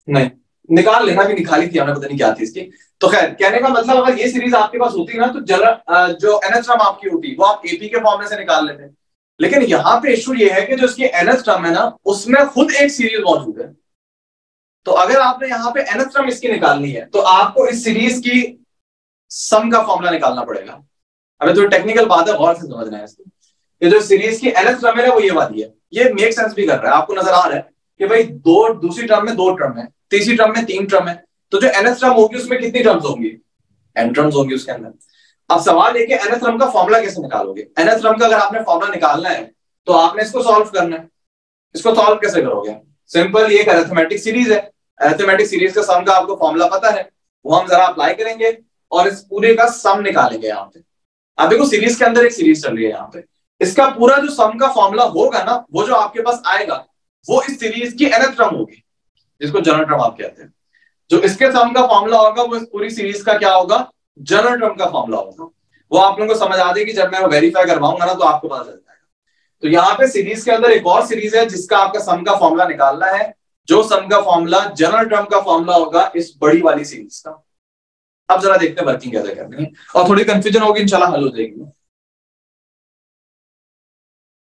नहीं, निकाल लेना भी निकाली थी हमने, पता नहीं क्या थी इसकी। तो खैर, कहने का मतलब अगर ये सीरीज़ आपके पास होती ना तो जरा जो एनएस टर्म आपकी होती, वो आप एपी के फॉर्म में से निकाल लेते। लेकिन यहाँ पे इशू ये है कि जो इसकी एनएस टर्म है ना, उसमें खुद एक सीरीज़ मौजूद है। तो अगर आपने यहाँ पे एनएस टर्म इसकी निकालनी है तो आपको इस सीरीज़ की सम का फॉर्मूला निकालना पड़ेगा। अभी तो टेक्निकल बात है, गौर से समझना है इसकी। ये जो सीरीज़ की एनएस टर्म है वो ये वाली है। ये मेक सेंस भी कर रहा है। आपको नज़र आ रहा है कि भाई दो, दूसरी टर्म में दो टर्म है, तीसरी टर्म में तीन टर्म है। तो जो एनएस टर्म होगी, उसमें कितनी टर्म्स होंगी? एन टर्म्स होंगी उसके अंदर। अब सवाल कि एनएस टर्म का फॉर्मुला कैसे निकालोगे? एनएस टर्म का अगर आपने फॉर्मुला निकालना है तो आपने इसको सॉल्व करना है। इसको सॉल्व कैसे करोगे? सिंपल ये एक अरेथमेटिक सीरीज़ है। अरेथमेटिक सीरीज़ का सम का आपको फॉर्मुला पता है। वो हम जरा अप्लाई करेंगे और इस पूरे का सम निकालेंगे यहाँ पे। अब देखो सीरीज़ के अंदर एक सीरीज़ चल रही है यहाँ पे। इसका पूरा जो सम का फॉर्मूला होगा ना, वो जो आपके पास आएगा, वो इस सीरीज़ की एनएथ टर्म होगी। जिसको जनरल टर्म आप कहते हैं। जो इसके सम का फॉर्मूला होगा, वो इस पूरी सीरीज़ का क्या होगा? जनरल टर्म का फॉर्मूला होगा। वो आप लोगों को समझ आ जाएगी जब मैं वेरीफाई करवाऊँगा ना तो आपको पता चल जाएगा। तो यहाँ पे सीरीज़ के अंदर एक और सीरीज़ है, जिसका आपका सम का फॉर्मूला निकालना है। जो सम का फॉर्मूला जनरल टर्म का फॉर्मूला होगा इस बड़ी वाली सीरीज़ का। अब जरा देखते हैं वर्किंग कैसे करनी है। और थोड़ी कंफ्यूजन होगी, इंशाल्लाह हल हो जाएगी।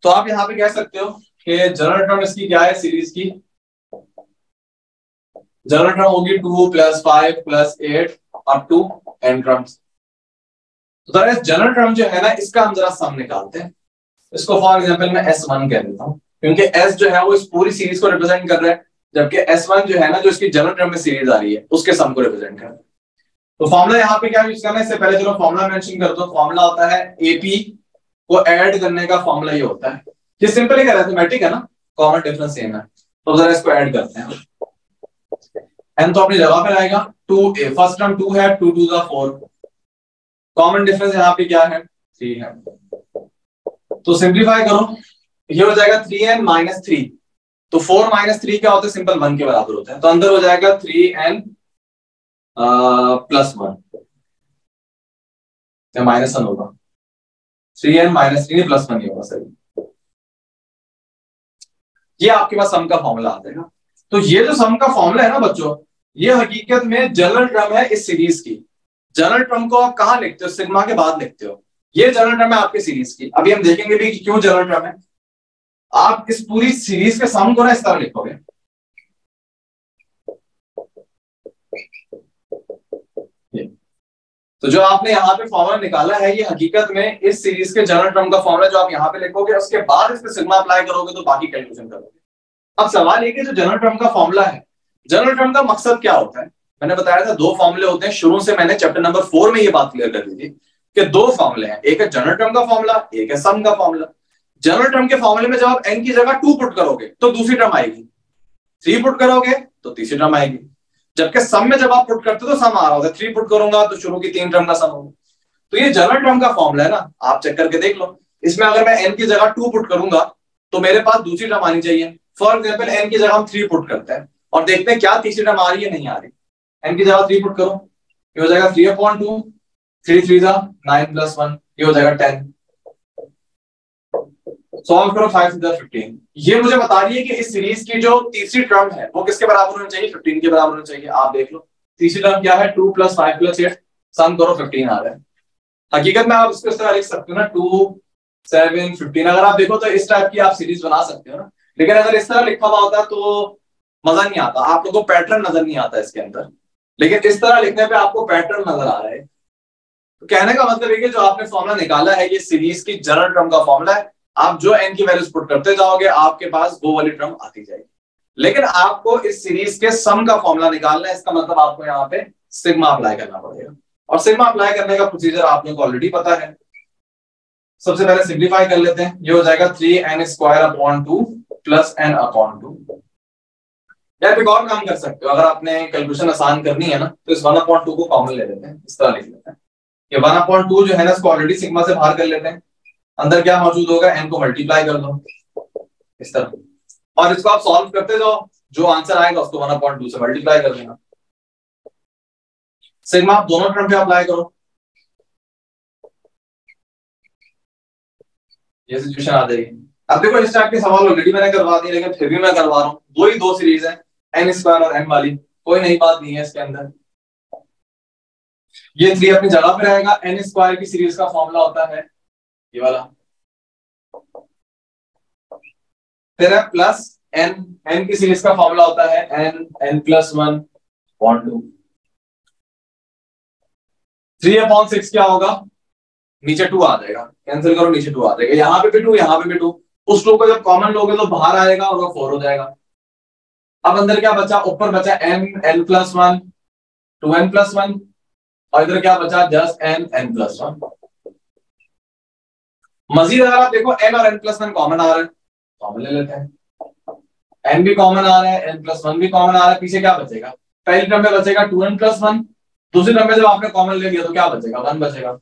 तो आप यहाँ पे कह सकते हो कि जनरल टर्म इसकी क्या है सीरीज़ की? जनरल टर्म होगी two plus five plus eight up to n terms तो जनरल टर्म जो है ना, इसका हम जरा सम निकालते हैं। इसको फॉर एग्ज़ाम्पल मैं एस वन कह देता हूँ। क्योंकि एस जो है, वो इस पूरी सीरीज़ को रिप्रेजेंट कर रहा है, जबकि एस वन जो है ना, जो इसकी जनरल टर्म में सीरीज़ आ रही है, उसके सम को रिप्रेजेंट कर रहा है। तो फॉर्मुला यहाँ पे क्या यूज़ करना है? इससे पहले चलो फॉर्मुला मेंशन कर दो फॉर्मुला होता है एपी को ऐड करने का फॉर्मुला ये होता है। ये सिंपल ही अरेथमेटिक है ना? कॉमन डिफरेंस सेम है। तो जरा इसको ऐड करते हैं। एन तो अपनी जगह पे आएगा two a first term two है two two four common difference यहाँ पे क्या है? थ्री है. तो सिंप्लीफाई करो, ये हो जाएगा थ्री एन माइनस थ्री तो फोर माइनस थ्री क्या होता है? सिंपल वन के बराबर होता है. तो अंदर हो जाएगा थ्री एन प्लस वन या माइनस वन होगा. Three n minus three plus one ही होगा, सही. ये आपके पास सम का फॉर्मूला आ जाएगा. तो ये जो सम का फॉर्मूला है ना बच्चों ये हकीकत में जनरल टर्म है इस सीरीज़ की। जनरल टर्म को आप कहा लिखते हो? सिग्मा के बाद लिखते हो। ये जनरल टर्म है आपकी सीरीज़ की। अभी हम देखेंगे भी कि क्यों जनरल टर्म है। आप इस पूरी सीरीज़ के सम को ना इस तरह लिखोगे। तो जो आपने यहाँ पे फॉर्मूला निकाला है, ये हकीकत में इस सीरीज़ के जनरल टर्म का फॉर्मूला जो आप यहाँ पे लिखोगे, उसके बाद इस पे सिग्मा अप्लाई करोगे तो बाकी कैलकुलेशन करोगे। अब सवाल ये कि जो जनरल टर्म का फॉर्मूला है जनरल टर्म का मकसद क्या होता है? मैंने बताया था, दो फॉर्मूले होते हैं। शुरू से मैंने चैप्टर नंबर फोर में ये बात क्लियर कर दी थी कि दो फॉर्मूले हैं। एक है जनरल टर्म का फॉर्मूला एक है सम का फॉर्मूला जनरल टर्म के फॉर्मूले में जब आप एन की जगह टू पुट करोगे तो दूसरी टर्म आएगी। थ्री पुट करोगे तो तीसरी टर्म आएगी। जबकि सम में जब आप पुट करते हो तो सम आ रहा होता है। थ्री पुट करूँगा तो शुरू की तीन टर्म का सम होगा। तो ये जनरल टर्म का फॉर्मूला है ना? आप चेक करके देख लो। इसमें अगर मैं एन की जगह टू पुट करूँगा तो मेरे पास दूसरी टर्म आनी चाहिए। फॉर एग्ज़ाम्पल एन की जगह हम थ्री पुट करते हैं। और देखते हैं क्या तीसरी टर्म आ रही है, नहीं आ रही। एन की जगह थ्री पुट करो। ये हो जाएगा three upon two three three जा नाइन प्लस वन ये हो जाएगा टेन सॉल्व करो फाइव फिफ्टीन ये मुझे बता रही है कि इस सीरीज़ की जो तीसरी टर्म है, वो किसके बराबर होनी चाहिए? फिफ्टीन के बराबर होनी चाहिए। आप देख लो। तीसरी टर्म क्या है? Two plus five plus eight sum करो फिफ्टीन आ रहा है। हकीकत में आप इसको इस तरह लिख सकते हो ना टू सेवन फिफ्टीन अगर आप देखो तो इस टाइप की आप सीरीज़ बना सकते हो ना। लेकिन अगर इस तरह लिखा हुआ होता तो मज़ा नहीं आता। आप लोगों को पैटर्न नज़र नहीं आता इसके अंदर। लेकिन इस तरह लिखने पे आपको पैटर्न नज़र आ रहा है। तो कहने का मतलब है कि जो आपने फॉर्मुला निकाला है, ये सीरीज़ की जनरल टर्म का फॉर्मुला है। आप जो एन की वैल्यूज़ पुट करते जाओगे, आपके पास वो वाली टर्म आती जाएगी। लेकिन आपको इस सीरीज़ के सम का फॉर्मुला निकालना है। इसका मतलब आपको यहाँ पे सिग्मा अप्लाई करना पड़ेगा। और सिग्मा अप्लाई करने का प्रोसीजर आप लोग को ऑलरेडी पता है। सबसे पहले सिंप्लीफाई कर लेते हैं। ये हो जाएगा three n square upon two plus n upon two यार एक और काम कर सकते हो। अगर आपने कैलकुलेशन आसान करनी है ना तो इस वन अपॉइंट टू को कॉमन ले लेते हैं। इस तरह लिख लेते हैं। ये वन अपॉइंट टू जो है ना, इसको ऑलरेडी सिग्मा से बाहर कर लेते हैं। अंदर क्या मौजूद होगा? एन को मल्टीप्लाई कर दो। इस तरह। और इसको आप सॉल्व करते जाओ। जो आंसर आएगा, उसको वन अपॉइंट टू से मल्टीप्लाई कर देना। सिग्मा आप दोनों टर्म पे अप्लाई करो। ये सिचुएशन आ जाएगी। अब देखो, इस टाइप के सवाल ऑलरेडी मैंने करवा दिए, लेकिन फिर भी मैं करवा रहा हूँ। दो ही दो सीरीज़ है। एन स्क्वायर और एन वाली। कोई नई बात नहीं है इसके अंदर। ये थ्री अपनी जगह पे रहेगा। एन स्क्वायर की सीरीज़ का फॉर्मूला होता है ये वाला। फिर है प्लस एन एन की सीरीज़ का फॉर्मूला होता है n n plus one point two three upon six क्या होगा? नीचे टू आ जाएगा। कैंसिल करो, नीचे टू आ जाएगा। यहाँ पे भी टू यहाँ पे भी टू उस टू को जब कॉमन लोगे तो बाहर आएगा और वो फोर हो जाएगा। अब अंदर क्या बचा? ऊपर बचा n n plus one two n plus one और इधर क्या बचा? Just n n plus one मजीद अगर आप देखो एन और एन प्लस वन कॉमन आ रहा है। कॉमन ले लेते हैं। एन भी कॉमन आ रहा है एन प्लस वन भी कॉमन आ रहा है। पीछे क्या बचेगा? पहली टर्म में बचेगा टू एन प्लस वन दूसरी टर्म में जब आपने कॉमन ले लिया तो क्या बचेगा? वन बचेगा।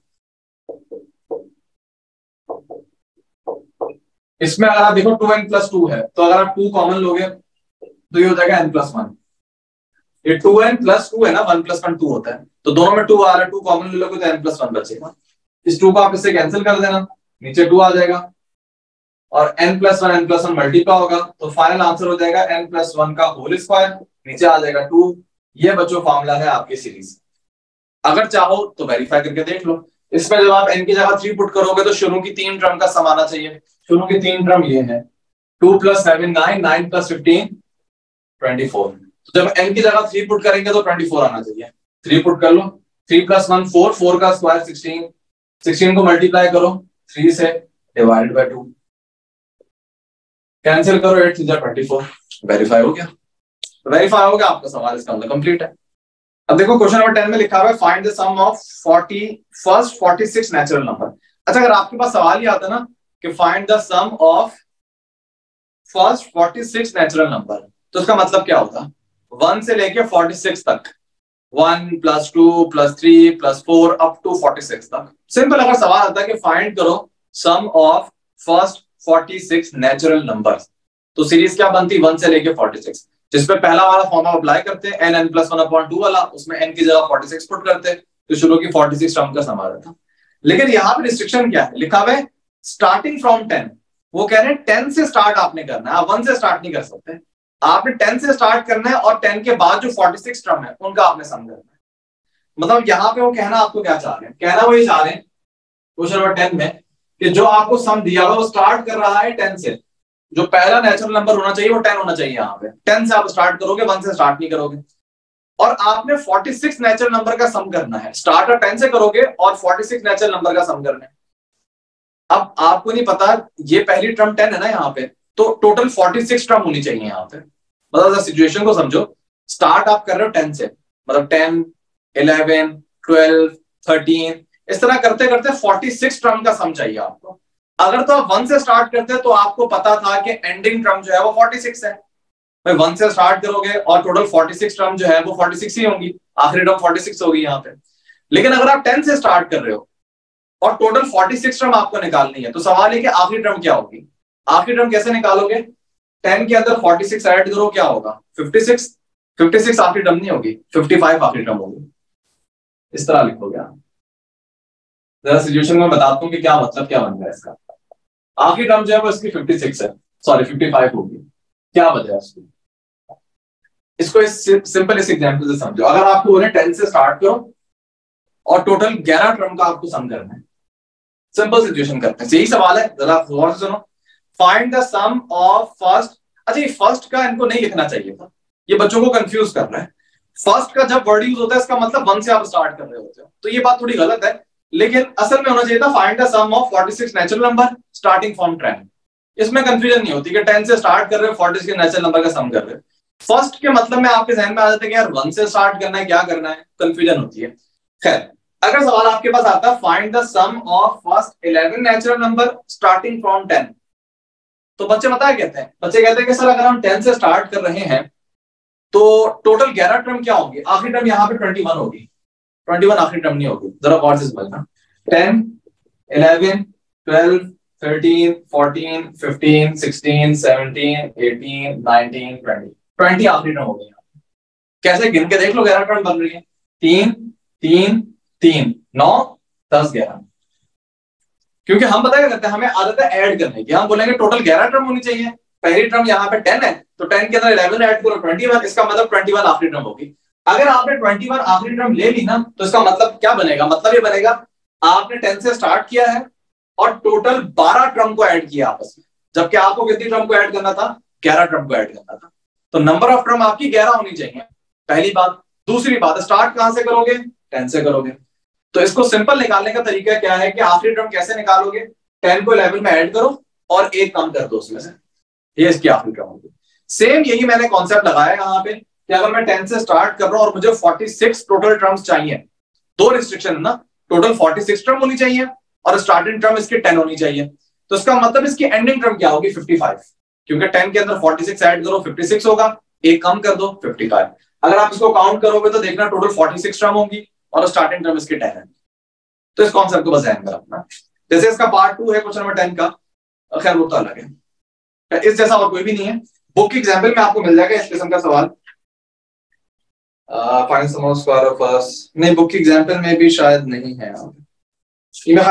इसमें अगर आप देखो टू एन प्लस टू है तो अगर आप टू कॉमन लोगे तो ये हो जाएगा एन प्लस वन ये टू एन प्लस टू है ना वन प्लस वन टू होता है। तो दोनों में टू आ रहा है टू कॉमन ले लोगे तो एन प्लस वन बचेगा। इस टू को आप इससे कैंसिल कर देना। नीचे टू आ जाएगा। और n plus one n plus one multiply होगा तो फाइनल आंसर हो जाएगा एन प्लस वन का होल स्क्वायर नीचे आ जाएगा टू ये बच्चों फॉर्मूला है आपकी सीरीज़ अगर चाहो तो वेरीफाई करके देख लो। इसमें जब आप एन की जगह थ्री पुट करोगे तो शुरू की तीन टर्म का सम आना चाहिए। शुरू की तीन टर्म ये है। Two plus seven nine nine plus fifteen twenty four. तो जब एन की जगह थ्री पुट करेंगे तो ट्वेंटी फोर आना चाहिए। थ्री पुट कर लो। Three plus one four four का स्क्वायर सिक्सटीन सिक्सटीन को मल्टीप्लाई करो। थ्री से डिवाइड बाय टू कैंसिल करो eight three twenty four verify हो गया। वेरीफाई हो गया, आपका सवाल इसका मतलब कंप्लीट है। अब देखो क्वेश्चन नंबर टेन में लिखा हुआ है find the sum of forty first forty six natural number अच्छा अगर आपके पास सवाल ही आता ना, कि find the sum of first forty six natural number तो उसका मतलब क्या होता? वन से लेके फोर्टी सिक्स तक। One plus two plus three plus four up to forty six तक। सिंपल अगर सवाल आता है कि फाइंड करो sum of first forty six natural number तो सीरीज़ क्या बनती? वन से लेके फोर्टी सिक्स जिसपे पहला वाला फॉर्म अप्लाई करते हैं n n plus one upon two वाला, उसमें एन की जगह फोर्टी सिक्स पुट करते तो शुरू की फोर्टी सिक्स टर्म का समा था लेकिन यहाँ पे रिस्ट्रिक्शन क्या है? लिखा हुआ स्टार्टिंग फ्रॉम टेन वो कह रहे हैं टेन से स्टार्ट आपने करना है। आप वन से स्टार्ट नहीं कर सकते। आपने टेन से स्टार्ट करना है और टेन के बाद जो फोर्टी सिक्स टर्म है, उनका आपने सम करना है। मतलब यहाँ पे वो कहना आपको क्या चाह रहे हैं? कहना वो ये चाह रहे हैं, क्वेश्चन नंबर टेन में, कि जो आपको सम दिया हुआ वो स्टार्ट कर रहा है टेन से। जो पहला नेचुरल नंबर होना चाहिए, वो टेन होना चाहिए यहाँ पे। टेन से आप स्टार्ट करोगे, वन से स्टार्ट नहीं करोगे। और आपने 46 नेचुरल नंबर का सम करना है। स्टार्टर टेन से करोगे और 46 नेचुरल नंबर का सम करना है। अब आपको नहीं पता, ये पहली टर्म टेन है ना यहाँ पे। तो टोटल 46 टर्म होनी चाहिए यहाँ पे। मतलब सिचुएशन को समझो। स्टार्ट आप कर रहे हो टेन से। मतलब टेन इलेवन ट्वेल्व थर्टीन इस तरह करते करते 46 टर्म का सम चाहिए आपको। अगर तो आप वन से स्टार्ट करते तो आपको पता था कि एंडिंग टर्म जो है वो 46 है। भाई वन से स्टार्ट करोगे और टोटल 46 टर्म जो है वो 46 ही होंगी। आखिरी टर्म 46 होगी यहाँ पे। लेकिन अगर आप टेन से स्टार्ट कर रहे हो और टोटल 46 टर्म आपको निकालनी है तो सवाल है कि आखिरी टर्म क्या होगी? आखिरी टर्म कैसे निकालोगे? 10 के अंदर 46 ऐड करो, क्या होगा? 56 56 आखिरी टर्म नहीं होगी 55 आखिरी टर्म होगी। इस तरह लिखोगे आप। जरा सिचुएशन में बताता हूँ कि क्या मतलब क्या बन है इसका। आखिरी टर्म जो है वो इसकी 56 है। सॉरी 55 होगी। क्या है उसकी इसको इस सिंपल इस एग्जांपल से समझो। अगर आपको बोले टेन से स्टार्ट करो, और टोटल ग्यारह टर्म का आपको सम करना है। सिंपल सिचुएशन करते हैं। यही सवाल है, जरा गौर से सुनो। Find the sum of first अच्छा ये फ़र्स्ट का इनको नहीं लिखना चाहिए था। ये बच्चों को कंफ्यूज कर रहा है। फ़र्स्ट का जब वर्ड यूज़ होता है, इसका मतलब वन से आप स्टार्ट कर रहे होते हो। तो ये बात थोड़ी गलत है, लेकिन असल में होना चाहिए था find the sum of 46 natural number starting from ten इसमें कंफ्यूजन नहीं होती कि टेन से स्टार्ट कर रहे हो फोर्टी के नेचुरल नंबर का सम कर रहे हो। फ़र्स्ट के मतलब में आपके जहन में आ जाता है कि यार वन से स्टार्ट करना है, क्या करना है? कंफ्यूजन होती है। खैर, अगर सवाल आपके पास आता है find the sum of first eleven natural number starting from ten तो बच्चे बताया कहते हैं बच्चे कहते हैं कि सर अगर हम टेन से स्टार्ट कर रहे हैं तो टोटल ग्यारह टर्म क्या होंगे? आखिरी टर्म यहाँ पे ट्वेंटी वन होगी। ट्वेंटी वन आखिरी टर्म नहीं होगी। जरा समझना। Ten eleven twelve 13, 14, 15, 16, 17, 18, 19, 20. 20 आखिरी टर्म हो गई कैसे? गिन के देख लो ग्यारह टर्म बन रही है। तीन तीन तीन। नौ दस ग्यारह। क्योंकि हम पता क्या करते हैं? हमें आदत है ऐड करने की हम बोलेंगे टोटल ग्यारह टर्म होनी चाहिए। पहली टर्म यहाँ पे टेन है तो टेन के अंदर इलेवन ऐड करो ट्वेंटी वन इसका मतलब ट्वेंटी वन आखिरी टर्म होगी। अगर आपने ट्वेंटी वन आखिरी टर्म ले ली ना तो इसका मतलब क्या बनेगा? मतलब ये बनेगा, आपने टेन से स्टार्ट किया है और टोटल बारह ट्रम को ऐड किया आपस में। जबकि आपको कितनी ट्रम को ऐड करना था? ग्यारह ट्रम को ऐड करना था। तो नंबर ऑफ़ ट्रम आपकी ग्यारह होनी चाहिए। पहली बात। दूसरी बात स्टार्ट कहाँ से करोगे? टेन से करोगे। तो इसको सिंपल निकालने का तरीका क्या है कि आखिरी टर्म कैसे निकालोगे? टेन को इलेवन में ऐड करो और एक कम कर दो उसमें से। ये इसकी आखिरी ट्रम होगी। सेम यही मैंने कॉन्सेप्ट लगाया यहाँ पे कि अगर मैं टेन से स्टार्ट कर रहा हूँ और मुझे फोर्टी सिक्स टोटल टर्म्स चाहिए, दो रिस्ट्रिक्शन ना टोटल फोर्टी सिक्स टर्म होनी चाहिए और स्टार्टिंग टर्म इसकी टेन होनी चाहिए। तो इसका मतलब इसकी एंडिंग टर्म क्या होगी? फिफ्टी फाइव क्योंकि टेन के अंदर फोर्टी सिक्स एड करो फिफ्टी सिक्स होगा, एक कम कर दो फिफ्टी फाइव अगर आप इसको काउंट करोगे तो देखना टोटल फोर्टी सिक्स टर्म होगी। और स्टार्टिंग टर्म इसकी टेन है। तो इस कॉन्सेप्ट को बस ध्यान कर अपना जैसे इसका पार्ट टू है क्वेश्चन नंबर टेन का खैर, वो तो अलग है। इस जैसा और कोई भी नहीं है। बुक की एग्ज़ाम्पल में आपको मिल जाएगा इस किस्म का सवाल। नहीं बुक एग्ज़ाम्पल में भी शायद नहीं है।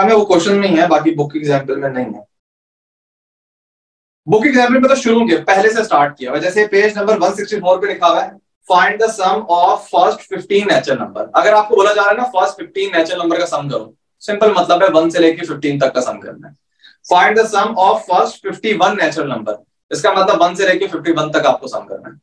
में वो क्वेश्चन में ही बाकी बुक एग्ज़ाम्पल में नहीं है। बुक एग्ज़ाम्पल में तो शुरू किया, पहले से स्टार्ट किया जैसे पेज नंबर 164 पे लिखा हुआ है। Find the sum of first 15 natural number अगर आपको बोला जा रहा है ना फ़र्स्ट 15 नेचुरल नंबर का सम करो सिंपल मतलब है वन से लेके 15 तक का सम करना है। Find the sum of first 51 natural number इसका मतलब वन से लेके 51 तक आपको सम करना है।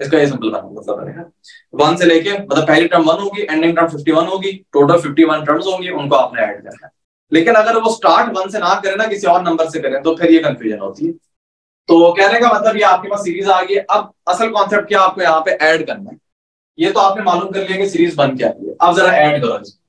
इसका ये सिंपल बना मतलब बनेगा। वन से लेके मतलब पहली टर्म वन होगी एंडिंग टर्म फिफ्टी वन होगी टोटल फिफ्टी वन टर्म्स होंगी, उनको आपने ऐड करना है। लेकिन अगर वो स्टार्ट वन से ना करें ना, किसी और नंबर से करें तो फिर ये कंफ्यूजन होती है। तो कहने का मतलब ये आपके पास सीरीज़ आ गई है। अब असल कॉन्सेप्ट क्या आपको यहाँ पे ऐड करना है? ये तो आपने मालूम कर लिया कि सीरीज़ बन क्या है। अब जरा ऐड करो इसको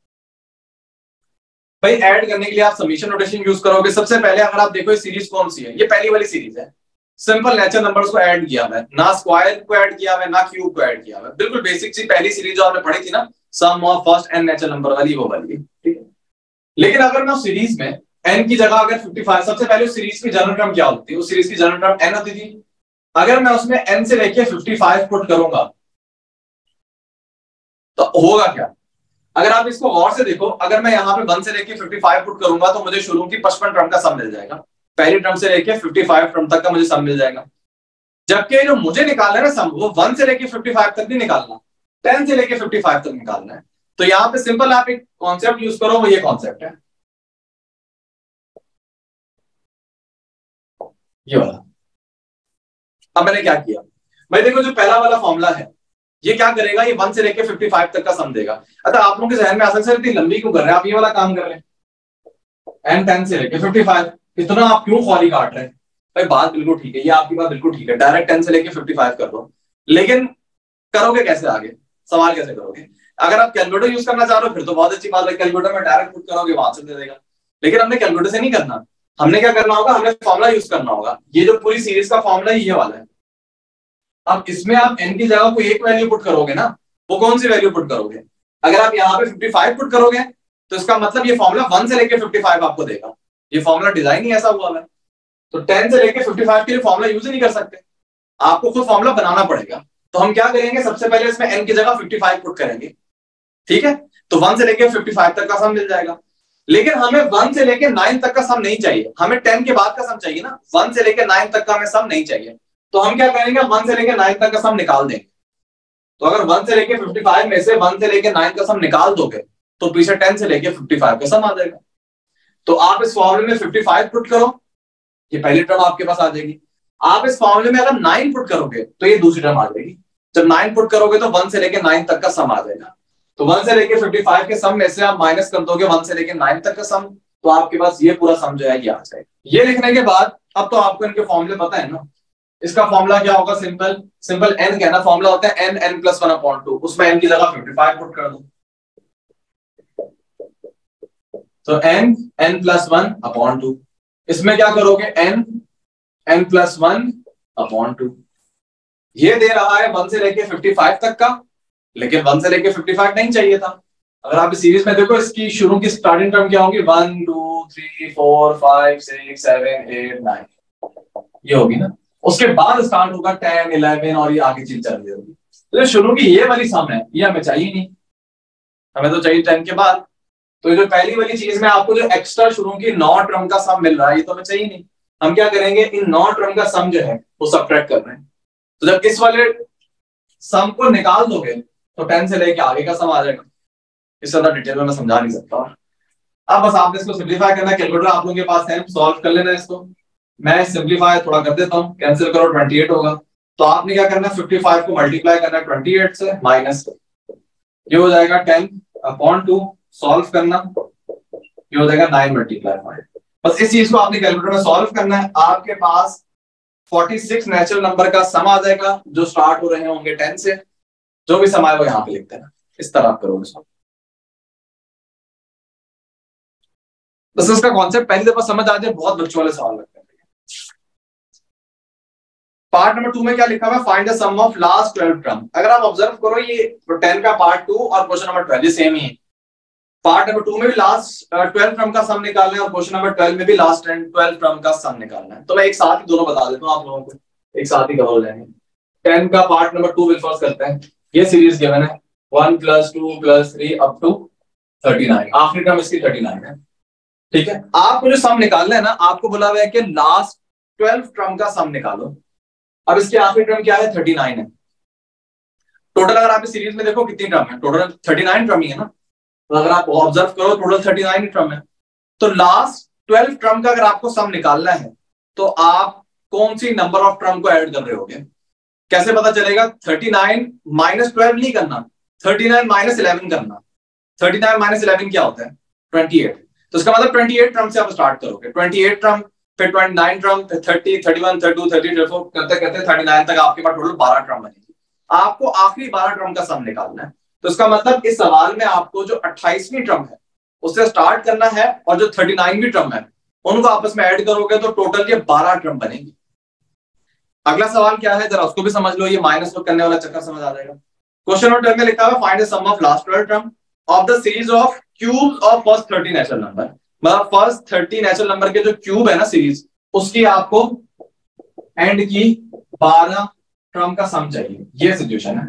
भाई ऐड करने के लिए आप समीशन नोटेशन यूज़ करोगे। सबसे पहले अगर आप देखो ये सीरीज़ कौन सी है? ये पहली वाली सीरीज़ है। सिंपल नेचर नंबर्स को ऐड किया हुआ है। ना स्क्वायर को ऐड किया हुआ है, ना क्यूब को ऐड किया हुआ है। बिल्कुल बेसिक सी पहली सीरीज़ जो आपने पढ़ी थी ना sum of first n natural number वाली, वो वाली। ठीक है? लेकिन अगर मैं सीरीज़ में एन की जगह अगर 55 सबसे पहले उस सीरीज़ की जनरल टर्म क्या होती है? उस सीरीज़ की जनरल टर्म एन होती थी। अगर मैं उसमें एन से लेके 55 पुट करूँगा तो होगा क्या? अगर आप इसको गौर से देखो, अगर मैं यहाँ पे वन से लेके 55 पुट करूँगा तो मुझे शुरू की पचपन टर्म का सम मिल जाएगा। पहली टर्म से लेके 55 टर्म तक का मुझे सम मिल जाएगा। जबकि जो मुझे निकालना है ना सम वो वन से लेके 55 तक नहीं निकालना। टेन से लेके 55 तक निकालना है। तो यहाँ पे सिंपल आप एक कॉन्सेप्ट यूज़ करो, वो ये कॉन्सेप्ट है। ये वाला। अब मैंने क्या किया? भाई देखो, जो पहला वाला फॉर्मूला है, ये क्या करेगा? ये वन से लेके फिफ्टी फाइव तक का सम देगा। अच्छा आप लोगों के जहन में आ सकते इतनी लंबी क्यों कर रहे हैं? आप ये वाला काम कर रहे हैं। एन टेन से लेके फिफ्टी फाइव इतना आप क्यों खौरी काट रहे हैं? भाई बात बिल्कुल ठीक है, ये आपकी बात बिल्कुल ठीक है। डायरेक्ट टेन से लेके फिफ्टी फाइव कर दो। लेकिन करोगे कैसे आगे? सवाल कैसे करोगे? अगर आप कैलकुलेटर यूज़ करना चाह रहे हो, फिर तो बहुत अच्छी बात है। कैलकुलेटर में डायरेक्ट पुट करोगे, वहाँ से दे देगा। लेकिन हमने कैलकुलेटर से नहीं करना। हमने क्या करना होगा? हमें फॉर्मुला यूज़ करना होगा। ये जो पूरी सीरीज़ का फॉर्मुला ये वाला है। अब इसमें आप एन की जगह को एक वैल्यू पुट करोगे ना, वो कौन सी वैल्यू पुट करोगे? अगर आप यहाँ पे 55 पुट करोगे तो इसका मतलब ये फॉर्मुला वन से लेके 55 आपको देगा। ये फॉर्मुला डिज़ाइन ही ऐसा हुआ है। तो टेन से लेके 55 के लिए फॉर्मुला यूज़ ही नहीं कर सकते। आपको खुद फॉर्मुला बनाना पड़ेगा। तो हम क्या करेंगे? सबसे पहले इसमें एन की जगह 55 पुट करेंगे। ठीक है? तो वन से लेके 55 तक का सम मिल जाएगा। लेकिन हमें वन से लेकर नाइन तक का सम नहीं चाहिए। हमें टेन के बाद का सम चाहिए ना। वन से लेकर नाइन तक का हमें सम नहीं चाहिए। तो हम क्या करेंगे? वन से लेकर नाइन तक का सम निकाल देंगे। तो अगर वन से लेकर फिफ्टी फाइव में से वन से लेके नाइन का सम निकाल दोगे तो पीछे टेन से लेकर फिफ्टी फाइव का सम आ जाएगा। तो आप इस फॉर्मूले में फिफ्टी फाइव पुट करो। ये पहली टर्म आपके पास आ जाएगी। आप इस फॉर्मूले में अगर नाइन पुट करोगे तो ये दूसरी टर्म आ जाएगी। जब नाइन पुट करोगे तो वन से लेकर नाइन तक का सम आ जाएगा। तो वन से लेके फिफ्टी फाइव के सम में से आप माइनस कर दोगे वन से लेके नाइन तक का सम तो आपके पास ये पूरा सम जो है ये आ जाएगा। ये लिखने के बाद, अब तो आपको इनके फॉर्मूले पता है ना? इसका फॉर्मूला क्या होगा? सिंपल सिंपल एन कहना फॉर्मूला होता है n n plus one upon two उसमें एन की जगह फिफ्टी फाइव पुट कर दो। तो n n plus one upon two इसमें क्या करोगे? N n plus one upon two ये दे रहा है वन से लेके फिफ्टी फाइव तक का लेकिन वन से लेके फिफ्टी फाइव नहीं चाहिए था। अगर आप इस सीरीज़ में देखो, इसकी शुरू की स्टार्टिंग टर्म क्या होगी? One two three four five six seven eight nine ये होगी ना। उसके बाद स्टार्ट होगा टेन इलेवन और ये आगे चीज़ चल रही होगी। तो शुरू की ये वाली सम है, ये हमें चाहिए नहीं। हमें तो चाहिए टेन के बाद। तो जो पहली वाली चीज़ में आपको जो एक्स्ट्रा शुरू की नौ ट्रम का सम मिल रहा है, ये तो हमें चाहिए नहीं। हम क्या करेंगे? इन नौ ट्रम का सम जो है, वो सब कर रहे हैं। तो जब इस वाले सम को निकाल दोगे तो टेन से लेके आगे का सम आ जाएगा इस ज़्यादा डिटेल में मैं समझा नहीं सकता। अब बस आपने इसको सिंप्लीफाई करना कैलकुलेटर आप लोगों के पास है सॉल्व कर लेना इसको। मैं सिंप्लीफाई थोड़ा कर देता हूँ। कैंसिल करो 28 होगा। तो आपने क्या करना है? 55 को मल्टीप्लाई करना है 28 से माइनस ये हो जाएगा 10 अपॉन टू सॉल्व करना। ये हो जाएगा 9 मल्टीप्लाई फाइव बस इस चीज़ को आपने कैलकुलेटर में सॉल्व करना है। आपके पास 46 नेचुरल नंबर का सम आ जाएगा, जो स्टार्ट हो रहे होंगे 10 से। जो भी सम आए वो यहाँ पे लिखते हैं इस तरह आप करोगे सॉल्व बस इसका कॉन्सेप्ट पहली दफ़ा समझ आ जाए, बहुत बच्चों वाले सवाल लगते हैं। पार्ट नंबर टू में क्या लिखा हुआ find the sum of last twelve term अगर आप ऑब्ज़र्व करो, ये टेन का पार्ट टू और क्वेश्चन नंबर ट्वेल्व ये सेम ही है। पार्ट नंबर टू में भी लास्ट ट्वेल्व टर्म का सम निकालना है और क्वेश्चन नंबर ट्वेल्व में भी लास्ट ट्वेल्व टर्म का सम निकालना है। तो मैं एक साथ ही दोनों बता देता हूँ, आप लोगों को एक साथ ही कवर हो जाएँगे। टेन का part number two will first करते हैं। ये सीरीज़ गिवन है। One plus two plus three up to thirty nine आखिरी टर्म इसकी थर्टी नाइन है। ठीक है? आपको जो सम निकालना है ना, आपको बोला हुआ है कि लास्ट ट्वेल्व टर्म का सम निकालो। अब इसके आखिरी टर्म क्या है? थर्टी नाइन है। टोटल अगर आप इस सीरीज़ में देखो, कितनी टर्म है? टोटल थर्टी नाइन टर्म ही है ना। तो अगर आप ऑब्ज़र्व करो टोटल थर्टी नाइन टर्म है। तो लास्ट ट्वेल्व टर्म का अगर आपको सम निकालना है तो आप कौन सी नंबर ऑफ़ टर्म को ऐड कर रहे हो होगे? कैसे पता चलेगा? थर्टी नाइन माइनस ट्वेल्व नहीं करना। थर्टी नाइन माइनस इलेवन करना। थर्टी नाइन माइनस इलेवन क्या होता है? Twenty eight. तो इसका मतलब ट्वेंटी एट टर्म से आप स्टार्ट करोगे। ट्वेंटी एट टर्म फिर twenty nine term thirty thirty one, thirty two, thirty four करते करते थर्टी नाइन तक आपके पास टोटल बारह ट्रम बनेगी। आपको आखिरी बारह ट्रम का सम निकालना है। तो इसका मतलब इस सवाल में आपको जो अट्ठाईसवीं ट्रम है उससे स्टार्ट करना है और जो थर्टी नाइनवी ट्रम है, उनको आपस में ऐड करोगे तो टोटल ये बारह ट्रम बनेगी। अगला सवाल क्या है? जरा उसको भी समझ लो, ये माइनस लुक करने वाला चक्कर समझ आ जाएगा। क्वेश्चन नंबर ट्वेल्व में लिखा हुआ find sum of last term of the series of cube of first thirty natural number मतलब फ़र्स्ट थर्टी नेचुरल नंबर के जो क्यूब है ना सीरीज़ उसकी आपको एंड की बारह टर्म का सम चाहिए। ये सिचुएशन है।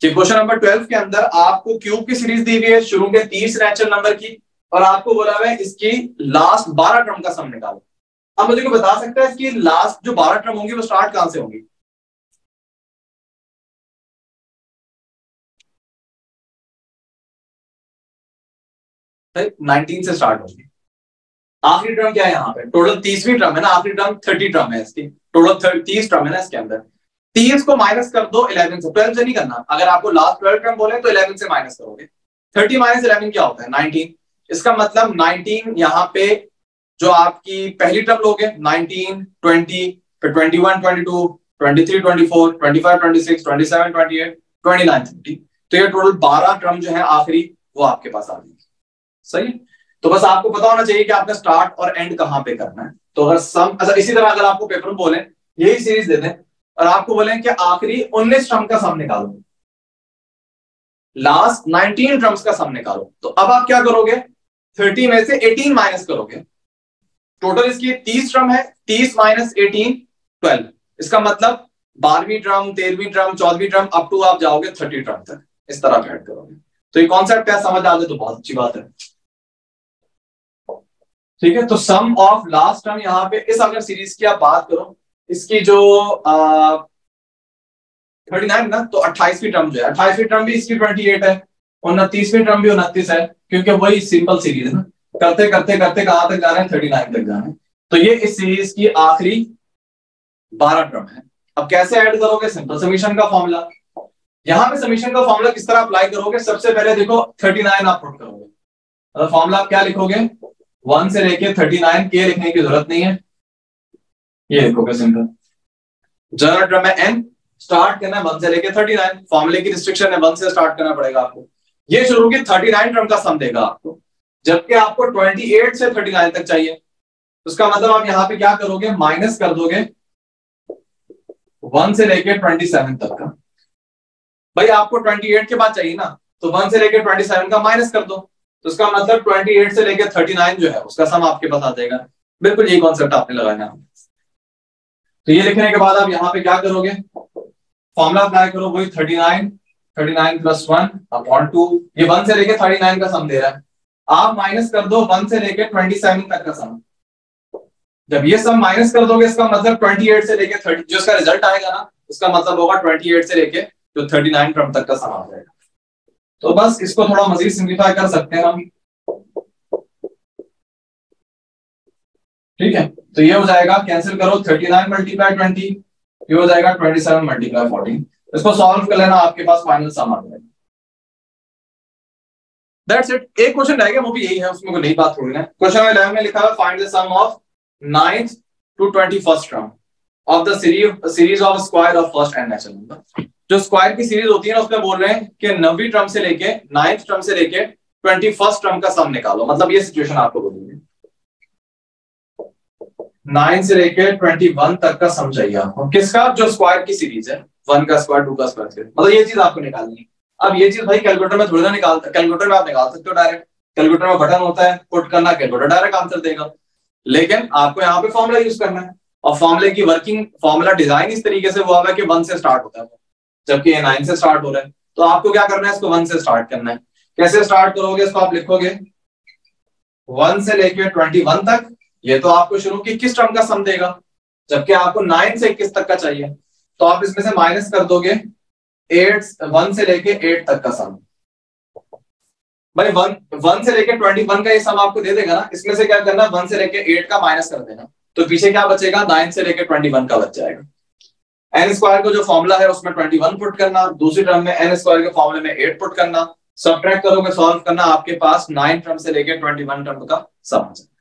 कि क्वेश्चन नंबर ट्वेल्व के अंदर आपको क्यूब की सीरीज़ दी गई है, शुरू के तीस नेचुरल नंबर की, और आपको बोला हुआ है, इसकी लास्ट बारह टर्म का सम निकालो। अब मुझे को बता सकता है इसकी लास्ट जो बारह टर्म होंगी, वो स्टार्ट कहाँ से होंगी? नाइनटीन से स्टार्ट होगी। आखिरी टर्म क्या है यहाँ पे? टोटल तीसवीं टर्म है ना? आखिरी टर्म थर्टी टर्म है इसकी। टोटल तीस टर्म है ना इसके अंदर। तीस को माइनस कर दो इलेवन से। ट्वेल्व से नहीं करना। अगर आपको लास्ट ट्वेल्व टर्म बोले तो इलेवन से माइनस करोगे। थर्टी माइनस इलेवन क्या होता है? नाइनटीन इसका मतलब नाइनटीन यहाँ पे जो आपकी पहली टर्म लोगे नाइनटीन ट्वेंटी फिर twenty one twenty two twenty three twenty four twenty five twenty six twenty seven twenty eight twenty nine thirty तो ये टोटल बारह टर्म जो है, आखिरी वो आपके पास आ जाएगी सही? तो बस आपको पता होना चाहिए कि आपने स्टार्ट और एंड कहाँ पे करना है। तो अगर सम अच्छा इसी तरह अगर आपको पेपर में बोले, यही सीरीज़ दे दें और आपको बोले कि आखिरी उन्नीस टर्म का सम निकालो। लास्ट नाइनटीन टर्म्स का सम निकालो। तो अब आप क्या करोगे? थर्टी में से एटीन माइनस करोगे। टोटल इसकी तीस टर्म है, तीस माइनस एटीन ट्वेल्व इसका मतलब बारहवीं टर्म तेरहवीं टर्म चौदहवीं टर्म अप टू आप जाओगे थर्टी टर्म तक। इस तरह ऐड करोगे। तो ये कॉन्सेप्ट क्या समझ आ जाए तो बहुत अच्छी बात है। ठीक है तो सम ऑफ़ लास्ट टर्म यहाँ पे, इस अगर सीरीज़ की आप बात करो, इसकी जो थर्टी नाइन ना तो अट्ठाईसवीं टर्म जो है, अट्ठाईसवीं टर्म भी इसकी ट्वेंटी एट है उनतीसवीं टर्म भी उनतीस है, क्योंकि वही सिंपल सीरीज़ है ना। करते करते करते कहाँ तक जा रहे हैं? थर्टी नाइन तक जा रहे हैं। तो ये इस सीरीज़ की आखिरी बारह टर्म है। अब कैसे ऐड करोगे? सिंपल समीशन का फॉर्मूला यहाँ पे समीशन का फॉर्मूला किस तरह अप्लाई करोगे? सबसे पहले देखो, थर्टी नाइन आप पुट करोगे। मतलब फॉर्मूला आप क्या लिखोगे? वन से लेके थर्टी नाइन के लिखने की ज़रूरत नहीं है। ये लिखोगे सिंपल जनरल टर्म है एन स्टार्ट करना है वन से लेके थर्टी नाइन। फॉर्मुले की रिस्ट्रिक्शन है वन से स्टार्ट करना पड़ेगा आपको। ये शुरू की थर्टी नाइन टर्म का सम देगा आपको। जबकि आपको ट्वेंटी एट से थर्टी नाइन तक चाहिए। उसका मतलब आप यहाँ पे क्या करोगे? माइनस कर दोगे। वन से लेके ट्वेंटी सेवन तक का। भाई, आपको ट्वेंटी एट के बाद चाहिए ना तो वन से लेके ट्वेंटी सेवन का माइनस कर दो। तो उसका मतलब ट्वेंटी एट से लेके थर्टी नाइन जो है, उसका सम आपके पास आ जाएगा। बिल्कुल यही कॉन्सेप्ट आपने लगाना तो ये लिखने के बाद आप यहाँ पे क्या करोगे? फॉर्मुला अप्लाई करो, वही thirty nine thirty nine plus one upon two ये वन से लेके थर्टी नाइन का सम दे रहा है। आप माइनस कर दो वन से लेके ट्वेंटी सेवन तक का सम जब ये सम माइनस कर दोगे, इसका मतलब ट्वेंटी एट से लेके थर्टी, जो इसका रिज़ल्ट आएगा ना, उसका मतलब होगा ट्वेंटी एट से लेके जो थर्टी नाइन टर्म तक का सम आ जाएगा. तो बस इसको थोड़ा मजीद सिंप्लीफाई कर सकते हैं हम. ठीक है? तो ये हो जाएगा कैंसिल करो, थर्टी नाइन मल्टीप्लाई ट्वेंटी, ये हो जाएगा ट्वेंटी सेवन मल्टीप्लाई फोर्टीन. इसको सॉल्व कर लेना, आपके पास फाइनल सम आ जाएगा. दैट्स इट एक क्वेश्चन रह गया, वो भी यही है, उसमें कोई नई बात थोड़ी ना। क्वेश्चन नंबर 11 में लिखा है find the sum of ninth to twenty first term of the series series of square of first and natural number जो स्क्वायर की सीरीज़ होती है ना, उसमें बोल रहे हैं कि नवी टर्म से लेके नाइन्थ टर्म से लेके ट्वेंटी फ़र्स्ट टर्म का सम निकालो। मतलब ये सिचुएशन आपको बोलेंगे। नाइन से लेके ट्वेंटी वन तक का सम चाहिए आपको। किसका? जो स्क्वायर की सीरीज़ है। वन का स्क्वायर टू का स्क्वायर मतलब ये चीज़ आपको निकालनी है। अब ये चीज़ भाई कैलकुलेटर में थोड़ी ना निकाल कैलकुलेटर में आप निकाल सकते हो डायरेक्ट कैलकुलेटर में बटन होता है पुट करना कैलकुलेटर डायरेक्ट आंसर देगा। लेकिन आपको यहाँ पे फॉर्मुला यूज़ करना है। और फॉर्मुले की वर्किंग फॉर्मुला डिज़ाइन इस तरीके से हुआ है कि वन से स्टार्ट होता है जबकि ये नाइन से स्टार्ट हो रहा है। तो आपको क्या करना है, इसको वन से स्टार्ट करना है। कैसे स्टार्ट करोगे, इसको आप लिखोगे? वन से लेके ट्वेंटी वन तक, ये तो आपको शुरू की किस टर्म का सम देगा? जबकि आपको नाइन से इक्कीस तक का चाहिए। तो आप इसमें से माइनस कर दोगे। एट वन से लेके एट तक का सम भाई वन वन से लेके ट्वेंटी वन का ये सम आपको दे देगा ना, इसमें से क्या करना वन से लेके एट का माइनस कर देना। तो पीछे क्या बचेगा नाइन से लेके ट्वेंटी वन का बच जाएगा। एन स्क्वायर का जो फॉर्मुला है, उसमें ट्वेंटी वन पुट करना, दूसरी टर्म में एन स्क्वायर के फॉर्मुले में एट पुट करना सब करोगे सॉल्व करना, आपके पास नाइन टर्म से लेके ट्वेंटी वन टर्म का सम आ जाएगा।